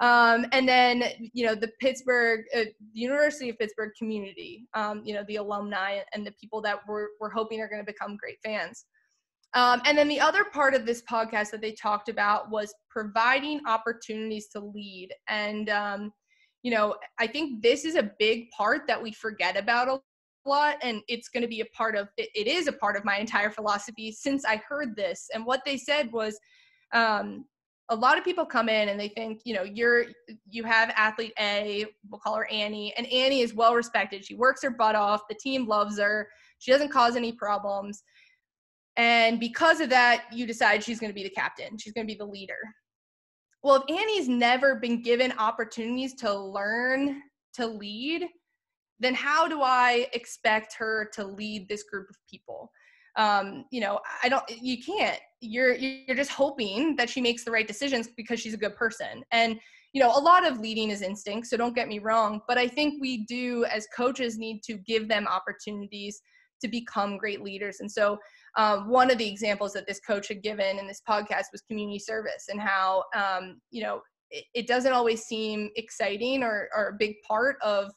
Um, and then, you know, the Pittsburgh, uh, the University of Pittsburgh community, um, you know, the alumni and the people that we're, we're hoping are going to become great fans. Um, and then the other part of this podcast that they talked about was providing opportunities to lead. And, um, you know, I think this is a big part that we forget about a lot. And it's going to be a part of, it, it is a part of my entire philosophy since I heard this. And what they said was, um, a lot of people come in and they think, you know, you're you have athlete A, we'll call her Annie, and Annie is well respected. She works her butt off. The team loves her. She doesn't cause any problems. And because of that, you decide she's going to be the captain. She's going to be the leader. Well, if Annie's never been given opportunities to learn to lead, then how do I expect her to lead this group of people? um, you know, I don't, you can't, you're, you're just hoping that she makes the right decisions because she's a good person. And, you know, a lot of leading is instinct. So don't get me wrong, but I think we do as coaches need to give them opportunities to become great leaders. And so um, one of the examples that this coach had given in this podcast was community service and how, um, you know, it, it, doesn't always seem exciting or, or a big part of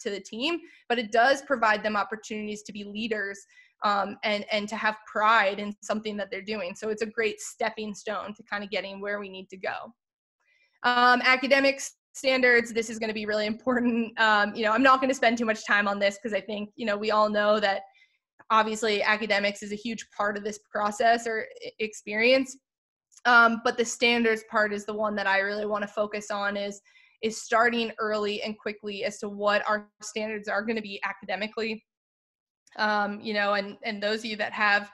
to the team, but it does provide them opportunities to be leaders um, and and to have pride in something that they're doing. So it's a great stepping stone to kind of getting where we need to go. Um, academics standards this is going to be really important. Um, you know i'm not going to spend too much time on this because i think you know we all know that obviously academics is a huge part of this process or experience. Um, but the standards part is the one that i really want to focus on is is starting early and quickly as to what our standards are going to be academically. Um, you know, and and those of you that have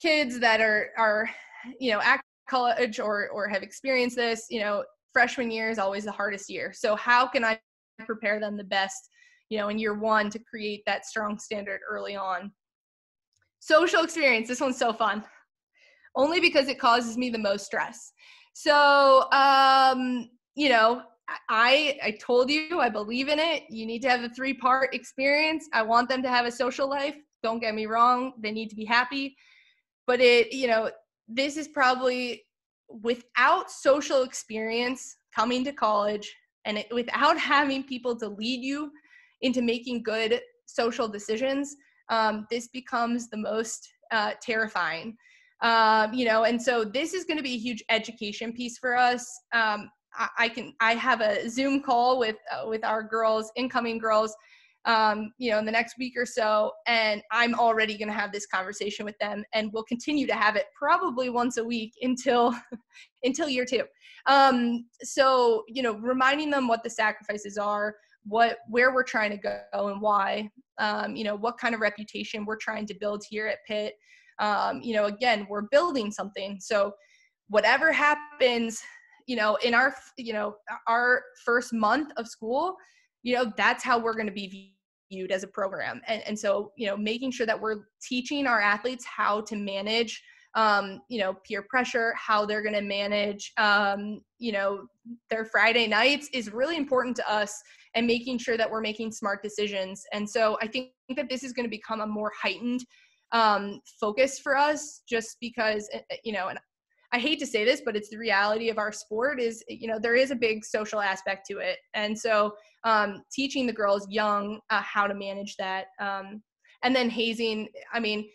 kids that are are you know at college or or have experienced this, you know, freshman year is always the hardest year. So how can I prepare them the best, you know, in year one to create that strong standard early on? Social experience. This one's so fun, only because it causes me the most stress. So, um, you know, I I told you I believe in it. You need to have a three part experience. I want them to have a social life. Don't get me wrong; they need to be happy. But it, you know, this is probably without social experience coming to college and it, without having people to lead you into making good social decisions. Um, this becomes the most uh, terrifying. Um, you know, and so this is going to be a huge education piece for us. Um, I, I, can I have a Zoom call with uh, with our girls, incoming girls, um, you know, in the next week or so, and I'm already going to have this conversation with them, and we'll continue to have it probably once a week until until year two. Um, so you know, reminding them what the sacrifices are, what where we're trying to go, and why. Um, you know, what kind of reputation we're trying to build here at Pitt um, you know again we're building something so whatever happens you know in our you know our first month of school you know that's how we're going to be viewed as a program and, and so you know making sure that we're teaching our athletes how to manage um, you know peer pressure how they're going to manage um, you know their friday nights is really important to us and making sure that we're making smart decisions and so i think that this is going to become a more heightened um, focus for us just because eh, eh, you know and i hate to say this but it's the reality of our sport is you know there is a big social aspect to it. And so um, teaching the girls young uh, how to manage that um, and then hazing i mean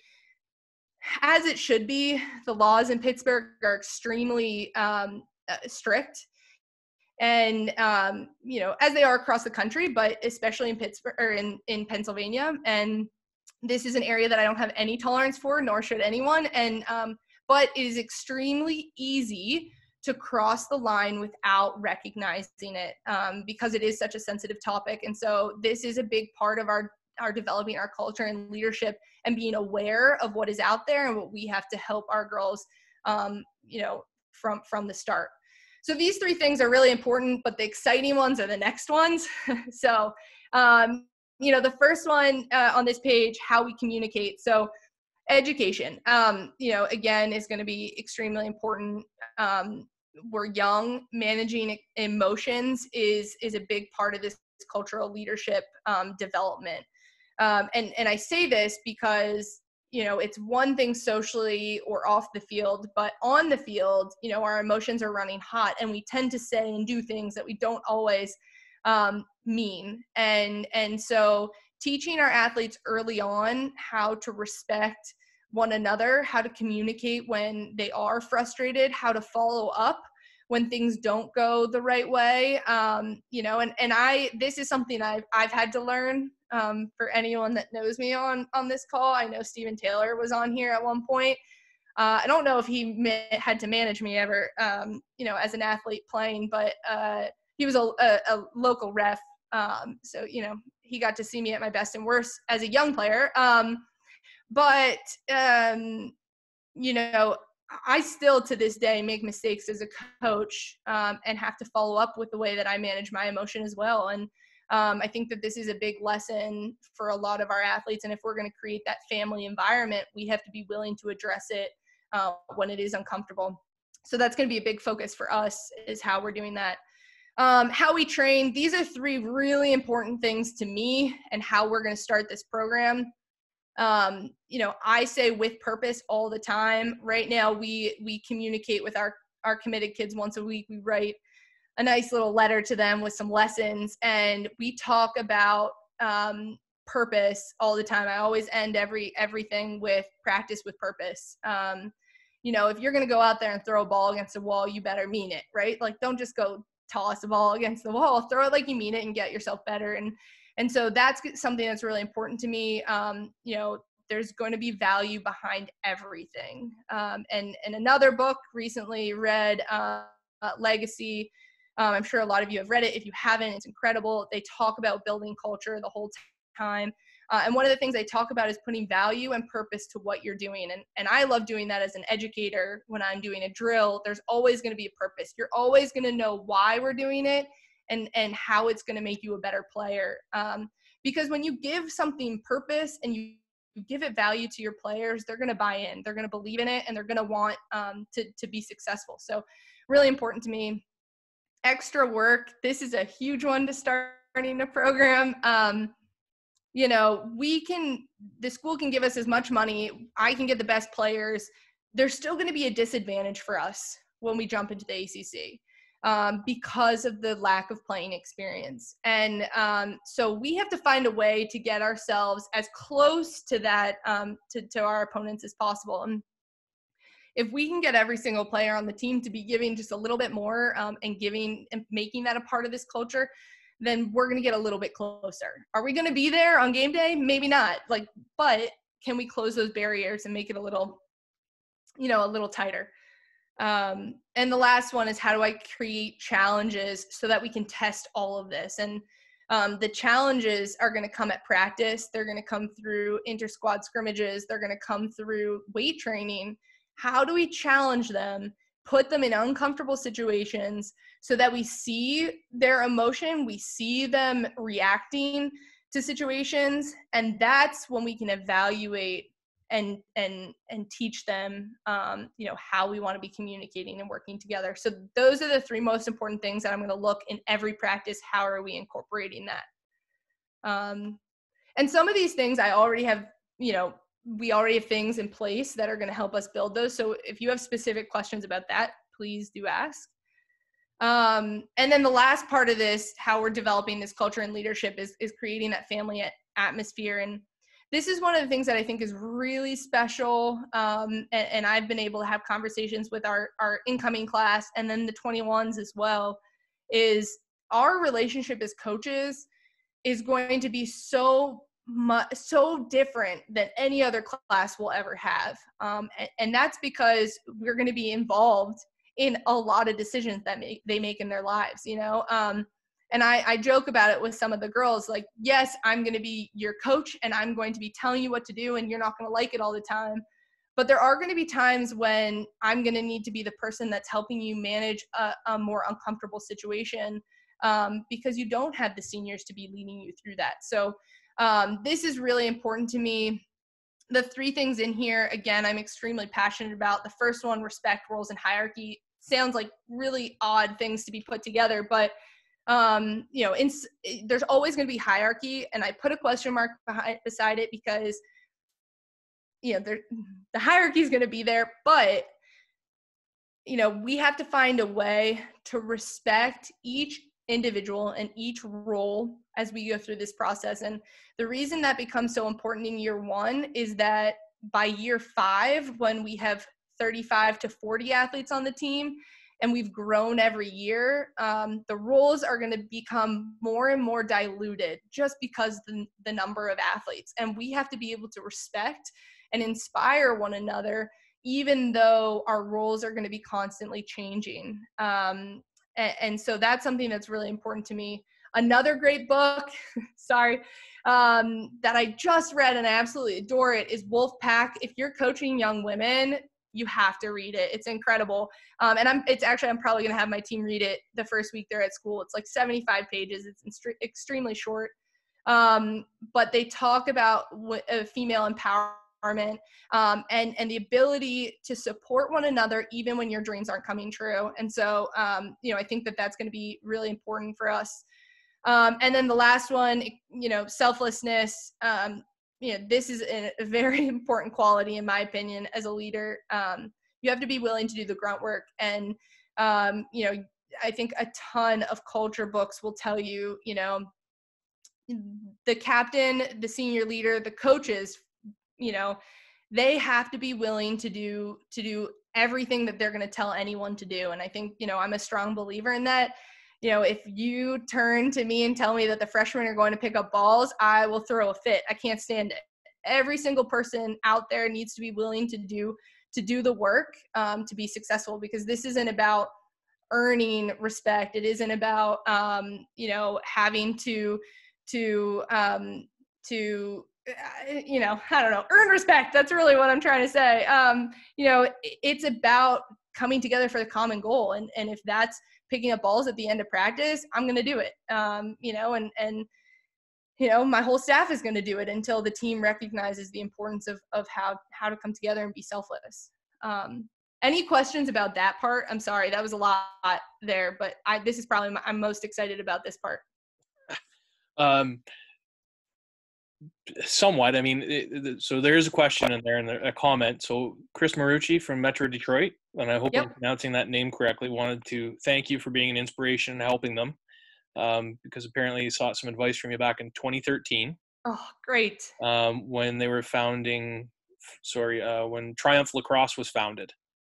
as it should be the laws in pittsburgh are extremely um, uh, strict. And um, you know as they are across the country but especially in pittsburgh or in, in pennsylvania. And this is an area that I don't have any tolerance for, nor should anyone. And um, but it is extremely easy to cross the line without recognizing it um, because it is such a sensitive topic. And so this is a big part of our our developing our culture and leadership and being aware of what is out there and what we have to help our girls, um, you know, from from the start. So these three things are really important, but the exciting ones are the next ones. so um, you know the first one uh, on this page how we communicate so education um, you know again is going to be extremely important um, we're young managing emotions is is a big part of this cultural leadership um, development. Um, and and i say this because you know it's one thing socially or off the field but on the field you know our emotions are running hot and we tend to say and do things that we don't always um, mean. And and so teaching our athletes early on how to respect one another how to communicate when they are frustrated how to follow up when things don't go the right way um, you know and, and i this is something i've, I've had to learn um, for anyone that knows me on on this call i know stephen taylor was on here at one point uh, i don't know if he had to manage me ever um, you know as an athlete playing but uh, he was a, a, a local ref um, so you know he got to see me at my best and worst as a young player. But um, you know I still to this day make mistakes as a coach um, and have to follow up with the way that I manage my emotion as well. And um, I think that this is a big lesson for a lot of our athletes. And if we're going to create that family environment, we have to be willing to address it uh, when it is uncomfortable. So that's going to be a big focus for us is how we're doing that um, how we train. These are three really important things to me and how we're going to start this program. Um, you know, I say with purpose all the time. Right now, we we communicate with our our committed kids once a week. We write a nice little letter to them with some lessons, and we talk about um, purpose all the time. I always end every everything with practice with purpose. Um, you know, if you're going to go out there and throw a ball against a wall, you better mean it, right? Like, don't just go toss a ball against the wall throw it like you mean it and get yourself better and and so that's something that's really important to me um, you know there's going to be value behind everything um, and and another book recently read uh, uh, legacy um, i'm sure a lot of you have read it if you haven't it's incredible they talk about building culture the whole time uh, and one of the things they talk about is putting value and purpose to what you're doing. And, and I love doing that as an educator when I'm doing a drill. There's always going to be a purpose. You're always going to know why we're doing it and, and how it's going to make you a better player. Um, because when you give something purpose and you, give it value to your players, they're going to buy in, they're going to believe in it, and they're going to want um, to, to be successful. So, really important to me. Extra work. This is a huge one to starting a program. Um, you know, we can, the school can give us as much money. I can get the best players. There's still going to be a disadvantage for us when we jump into the ACC. Um, because of the lack of playing experience. And um, so we have to find a way to get ourselves as close to that um, to, to our opponents as possible. And if we can get every single player on the team to be giving just a little bit more um, and giving and making that a part of this culture, then we're going to get a little bit closer. Are we going to be there on game day? Maybe not. Like, but can we close those barriers and make it a little, you know, a little tighter? Um, and the last one is how do I create challenges so that we can test all of this? And um, the challenges are going to come at practice. They're going to come through inter squad scrimmages. They're going to come through weight training. How do we challenge them, put them in uncomfortable situations so that we see their emotion, we see them reacting to situations, and that's when we can evaluate and and and teach them um, you know how we want to be communicating and working together. So those are the three most important things that i'm going to look in every practice. How are we incorporating that? Um, and some of these things i already have you know we already have things in place that are going to help us build those. So if you have specific questions about that please do ask. Um, and then the last part of this how we're developing this culture and leadership is is creating that family atmosphere and this is one of the things that I think is really special. Um, and, and, I've been able to have conversations with our, our incoming class and then the 21s as well, is our relationship as coaches is going to be so much so different than any other class will ever have um, and, and, that's because we're going to be involved in a lot of decisions that make, they make in their lives you know um, and I, I joke about it with some of the girls like yes i'm going to be your coach and i'm going to be telling you what to do and you're not going to like it all the time. But there are going to be times when i'm going to need to be the person that's helping you manage a, a more uncomfortable situation um, because you don't have the seniors to be leading you through that. So um, this is really important to me. The three things in here again i'm extremely passionate about. The first one respect roles and hierarchy. Sounds like really odd things to be put together but um, you know, in, there's always going to be hierarchy, and I put a question mark behind, beside it because, you know, there, the hierarchy is going to be there, but you know, we have to find a way to respect each individual and each role as we go through this process. And the reason that becomes so important in year one is that by year five, when we have 35 to 40 athletes on the team, and we've grown every year, um, the roles are going to become more and more diluted just because the, the number of athletes. And we have to be able to respect and inspire one another, even though our roles are going to be constantly changing. Um, and, and, so that's something that's really important to me. Another great book, sorry, um, that I just read and I absolutely adore it is Wolf Pack. If you're coaching young women, you have to read it. It's incredible. Um, and I'm it's actually I'm probably gonna have my team read it the first week they're at school. It's like 75 pages. It's extremely short. Um, but they talk about w- uh, female empowerment um, and and the ability to support one another even when your dreams aren't coming true. And so um, you know I think that that's going to be really important for us. Um, and then the last one, you know, selflessness. You know this is a, very important quality in my opinion as a leader. Um, you have to be willing to do the grunt work. And um, you know i think a ton of culture books will tell you you know the captain the senior leader the coaches you know they have to be willing to do to do everything that they're going to tell anyone to do. And i think you know i'm a strong believer in that you know, if you turn to me and tell me that the freshmen are going to pick up balls, I will throw a fit. I can't stand it. Every single person out there needs to be willing to do to do the work um, to be successful because this isn't about earning respect. It isn't about um, you know having to to um, to uh, you know I don't know earn respect. That's really what I'm trying to say. Um, you know, it's about coming together for the common goal, and and if that's picking up balls at the end of practice, I'm going to do it. Um, you know, and and you know, my whole staff is going to do it until the team recognizes the importance of of how how to come together and be selfless. Um, any questions about that part? I'm sorry, that was a lot there, but I this is probably my, I'm most excited about this part. Um, somewhat. I mean, it, so there is a question in there and a comment. So Chris Marucci from Metro Detroit, and I hope yep. I'm pronouncing that name correctly, wanted to thank you for being an inspiration and helping them, um, because apparently he sought some advice from you back in 2013. Oh, great! Um, when they were founding, sorry, uh, when Triumph Lacrosse was founded.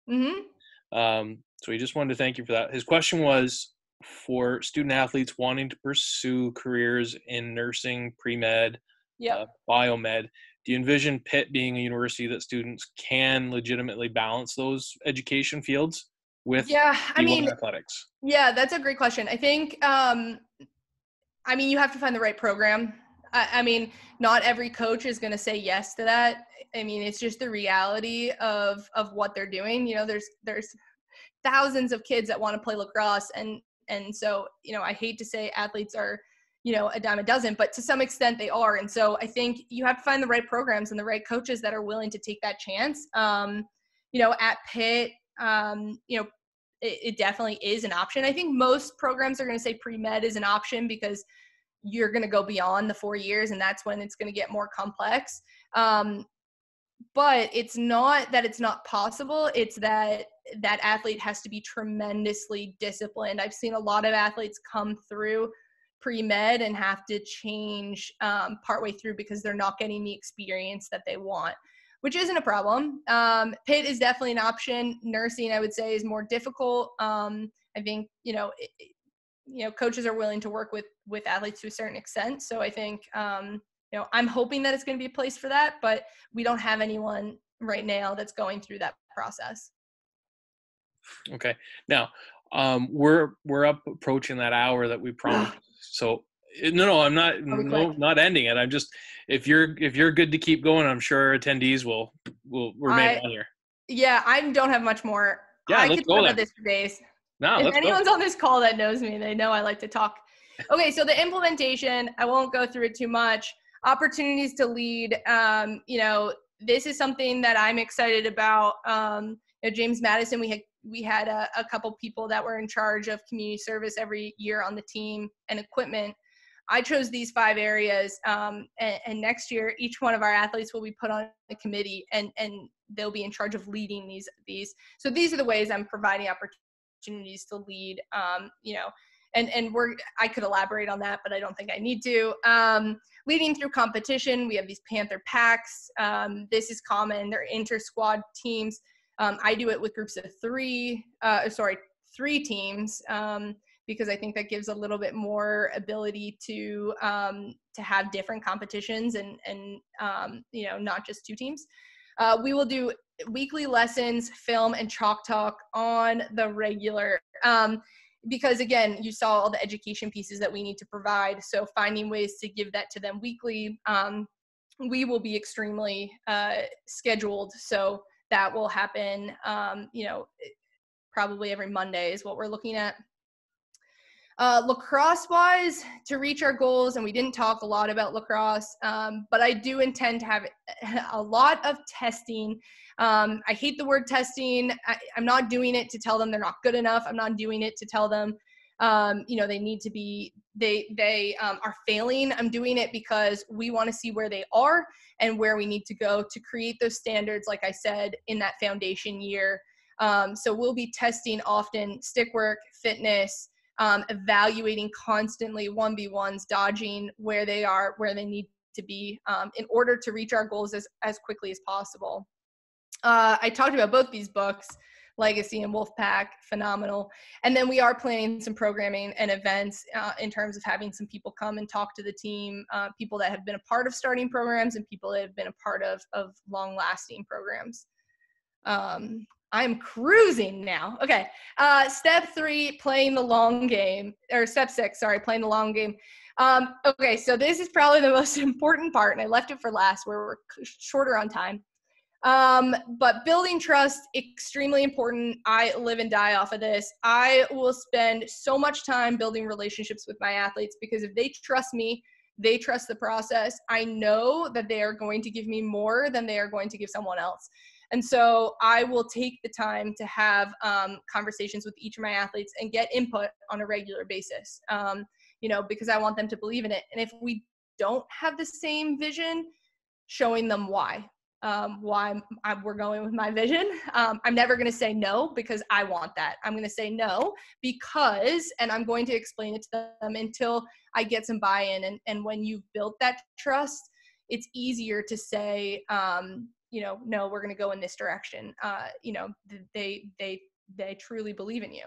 Mm-hmm. Um, so he just wanted to thank you for that. His question was for student athletes wanting to pursue careers in nursing, pre med, yeah, uh, biomed. Do you envision Pitt being a university that students can legitimately balance those education fields with yeah, I mean, athletics? Yeah, that's a great question. I think, um, I mean, you have to find the right program. I, I mean, not every coach is going to say yes to that. I mean, it's just the reality of of what they're doing. You know, there's there's thousands of kids that want to play lacrosse, and and so you know, I hate to say athletes are you know a dime a dozen but to some extent they are. And so i think you have to find the right programs and the right coaches that are willing to take that chance. Um, you know at pitt um, you know it, it, definitely is an option. I think most programs are going to say pre-med is an option because you're going to go beyond the four years and that's when it's going to get more complex. Um, but it's not that it's not possible it's that that athlete has to be tremendously disciplined. I've seen a lot of athletes come through pre-med and have to change um, partway through because they're not getting the experience that they want which isn't a problem. Um, Pitt is definitely an option. Nursing i would say is more difficult. Um, i think you know it, you know coaches are willing to work with with athletes to a certain extent. So i think um, you know i'm hoping that it's going to be a place for that but we don't have anyone right now that's going through that process. Okay. Now um, we're we're up approaching that hour that we promised so eh, no, no, I'm not no, not ending it. I'm just if you're if you're good to keep going, I'm sure attendees will will remain on here. Yeah, I don't have much more. Yeah, I let's could go talk about this for days. No, if anyone's go. on this call that knows me, they know I like to talk. Okay, so the implementation, I won't go through it too much. Opportunities to lead, um, you know, this is something that I'm excited about. Um, you know, James Madison, we had we had a, a couple people that were in charge of community service every year on the team and equipment. I chose these five areas, um, and, and, next year each one of our athletes will be put on a committee, and and they'll be in charge of leading these these. So these are the ways I'm providing opportunities to lead. Um, you know, and and we're I could elaborate on that, but I don't think I need to. Um, leading through competition, we have these Panther packs. Um, this is common. They're inter squad teams. Um, I do it with groups of three, uh, sorry, three teams um, because I think that gives a little bit more ability to um, to have different competitions and and um, you know not just two teams. Uh, we will do weekly lessons, film, and chalk talk on the regular. Um, because again, you saw all the education pieces that we need to provide. So finding ways to give that to them weekly, um, we will be extremely uh, scheduled. So that will happen, um, you know, probably every Monday is what we're looking at. Uh, lacrosse wise, to reach our goals, and we didn't talk a lot about lacrosse, um, but I do intend to have a lot of testing. Um, I hate the word testing. I, am not doing it to tell them they're not good enough. I'm not doing it to tell them, um, you know, they need to be, they, they um, are failing. I'm doing it because we want to see where they are and where we need to go to create those standards, like I said, in that foundation year. Um, so we'll be testing often stick work, fitness, um, evaluating constantly 1v1s, dodging where they are, where they need to be um, in order to reach our goals as, as quickly as possible. Uh, I talked about both these books. Legacy and Wolfpack, phenomenal. And then we are planning some programming and events uh, in terms of having some people come and talk to the team, uh, people that have been a part of starting programs and people that have been a part of, of long lasting programs. Um, I'm cruising now. Okay. Uh, step three, playing the long game, or step six, sorry, playing the long game. Um, okay, so this is probably the most important part, and I left it for last where we're shorter on time. Um, but building trust, extremely important. I live and die off of this. I will spend so much time building relationships with my athletes because if they trust me, they trust the process. I know that they are going to give me more than they are going to give someone else. And so I will take the time to have um, conversations with each of my athletes and get input on a regular basis, um, you know, because I want them to believe in it. And if we don't have the same vision, showing them why. Um, why I'm, I'm, we're going with my vision. Um, I'm never going to say no because I want that. I'm going to say no because, and I'm going to explain it to them until I get some buy-in. And, and when you've built that trust, it's easier to say, um, you know, no, we're going to go in this direction. Uh, you know, they, they, they truly believe in you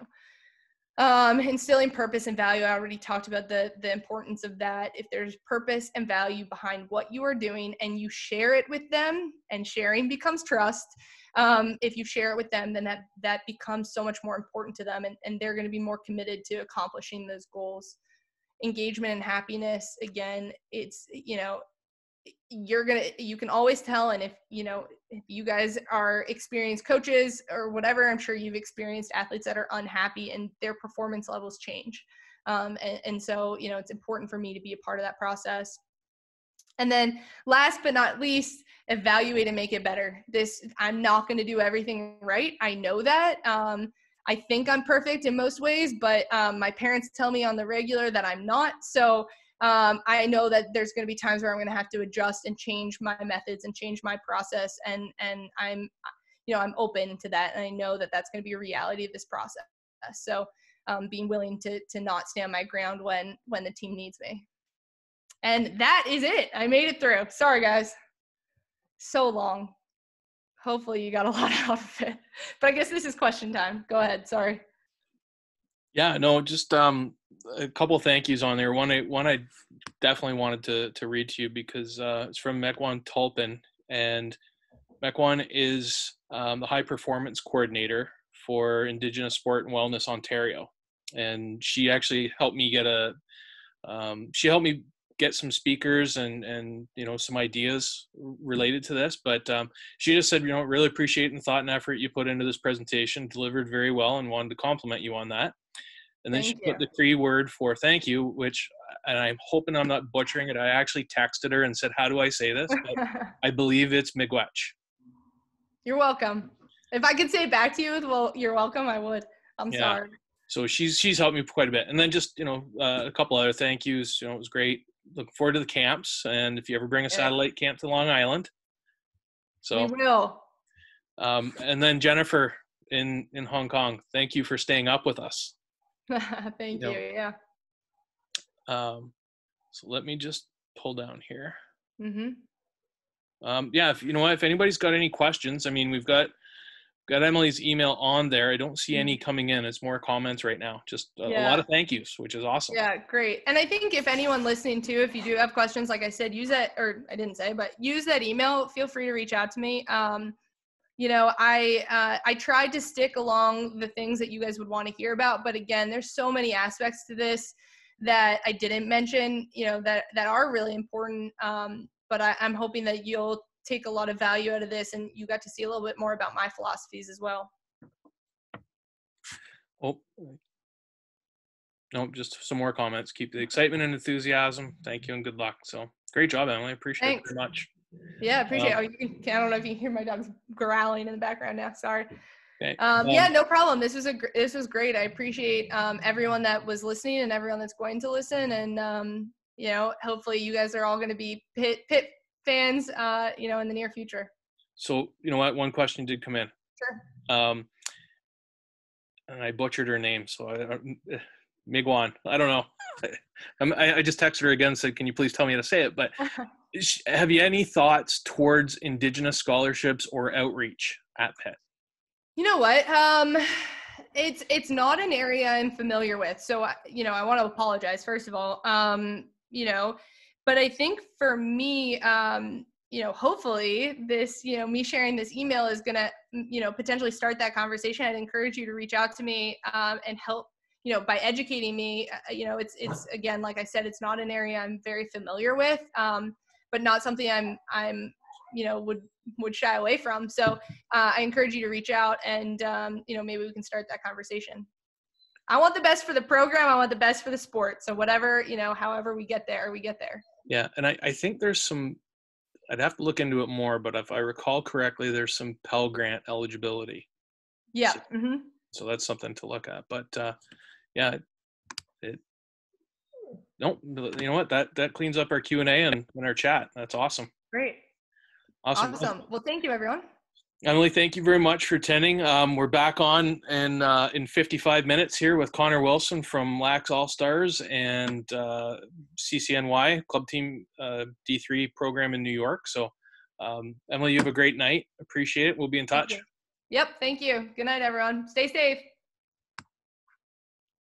um, instilling purpose and value i already talked about the the importance of that. If there's purpose and value behind what you are doing and you share it with them and sharing becomes trust um, if you share it with them then that that becomes so much more important to them and, and they're going to be more committed to accomplishing those goals. Engagement and happiness again it's you know you're gonna you can always tell and if you know if you guys are experienced coaches or whatever i'm sure you've experienced athletes that are unhappy and their performance levels change. Um, and, and so you know it's important for me to be a part of that process. And then last but not least evaluate and make it better. This i'm not going to do everything right. I know that. Um, i think i'm perfect in most ways but um, my parents tell me on the regular that i'm not. So um, I know that there's going to be times where I'm going to have to adjust and change my methods and change my process, and and I'm, you know, I'm open to that, and I know that that's going to be a reality of this process. So, um, being willing to to not stand my ground when when the team needs me, and that is it. I made it through. Sorry, guys, so long. Hopefully, you got a lot out of it. But I guess this is question time. Go ahead. Sorry. Yeah, no, just um, a couple thank yous on there. One, I, one I definitely wanted to to read to you because uh, it's from Mekwan Tulpin, and Mekwan is um, the high performance coordinator for Indigenous Sport and Wellness Ontario, and she actually helped me get a. Um, she helped me get some speakers and and you know some ideas related to this but um, she just said you know really appreciate the thought and effort you put into this presentation delivered very well and wanted to compliment you on that and then thank she you. put the free word for thank you, which, and I'm hoping I'm not butchering it. I actually texted her and said, How do I say this? I believe it's Miigwech. You're welcome. If I could say it back to you well, you're welcome, I would. I'm yeah. sorry. So she's she's helped me quite a bit, and then just you know uh, a couple other thank yous. You know, it was great. Looking forward to the camps, and if you ever bring a satellite yeah. camp to Long Island, so we will. Um, and then Jennifer in in Hong Kong, thank you for staying up with us. Thank you. you. Yeah. Um, so let me just pull down here. Mm-hmm. Um, yeah, if you know what, if anybody's got any questions, I mean, we've got got Emily's email on there. I don't see any mm-hmm. coming in. It's more comments right now. Just a, yeah. a, lot of thank yous, which is awesome. Yeah, great. And I think if anyone listening too, if you do have questions, like I said, use that, or I didn't say, but use that email. Feel free to reach out to me. Um, you know i uh, i tried to stick along the things that you guys would want to hear about but again there's so many aspects to this that i didn't mention you know that that are really important um, but I, i'm hoping that you'll take a lot of value out of this and you got to see a little bit more about my philosophies as well. Oh no just some more comments. Keep the excitement and enthusiasm. Thank you and good luck. So great job emily. Appreciate Thanks. it very much yeah, appreciate. Um, oh, can, I don't know if you hear my dog's growling in the background now. Sorry. Okay. Um, um, yeah, no problem. This was a this was great. I appreciate um, everyone that was listening and everyone that's going to listen. And um, you know, hopefully, you guys are all going to be Pitt Pitt fans. Uh, you know, in the near future. So you know what? One question did come in. Sure. Um, and I butchered her name, so I, Migwan. I don't know. I, I just texted her again said, "Can you please tell me how to say it?" But have you any thoughts towards Indigenous scholarships or outreach at Pitt? You know what? Um, it's it's not an area I'm familiar with, so you know I want to apologize first of all. Um, you know, but I think for me, um, you know, hopefully this, you know, me sharing this email is gonna, you know, potentially start that conversation. I'd encourage you to reach out to me um, and help you know by educating me uh, you know it's it's again like i said it's not an area i'm very familiar with um, but not something i'm i'm you know would would shy away from. So uh, i encourage you to reach out and um, you know maybe we can start that conversation. I want the best for the program. I want the best for the sport. So whatever you know however we get there we get there. Yeah and i, I think there's some i'd have to look into it more but if i recall correctly there's some pell grant eligibility. Yeah so, mm-hmm. so that's something to look at. But uh yeah, Nope. You know what? That that cleans up our Q and A and, our chat. That's awesome. Great. Awesome. Awesome. Well, thank you, everyone. Emily, thank you very much for attending. Um, we're back on in uh, in 55 minutes here with Connor Wilson from Lax All Stars and uh, CCNY Club Team uh, D3 program in New York. So, um, Emily, you have a great night. Appreciate it. We'll be in touch. Thank yep. Thank you. Good night, everyone. Stay safe.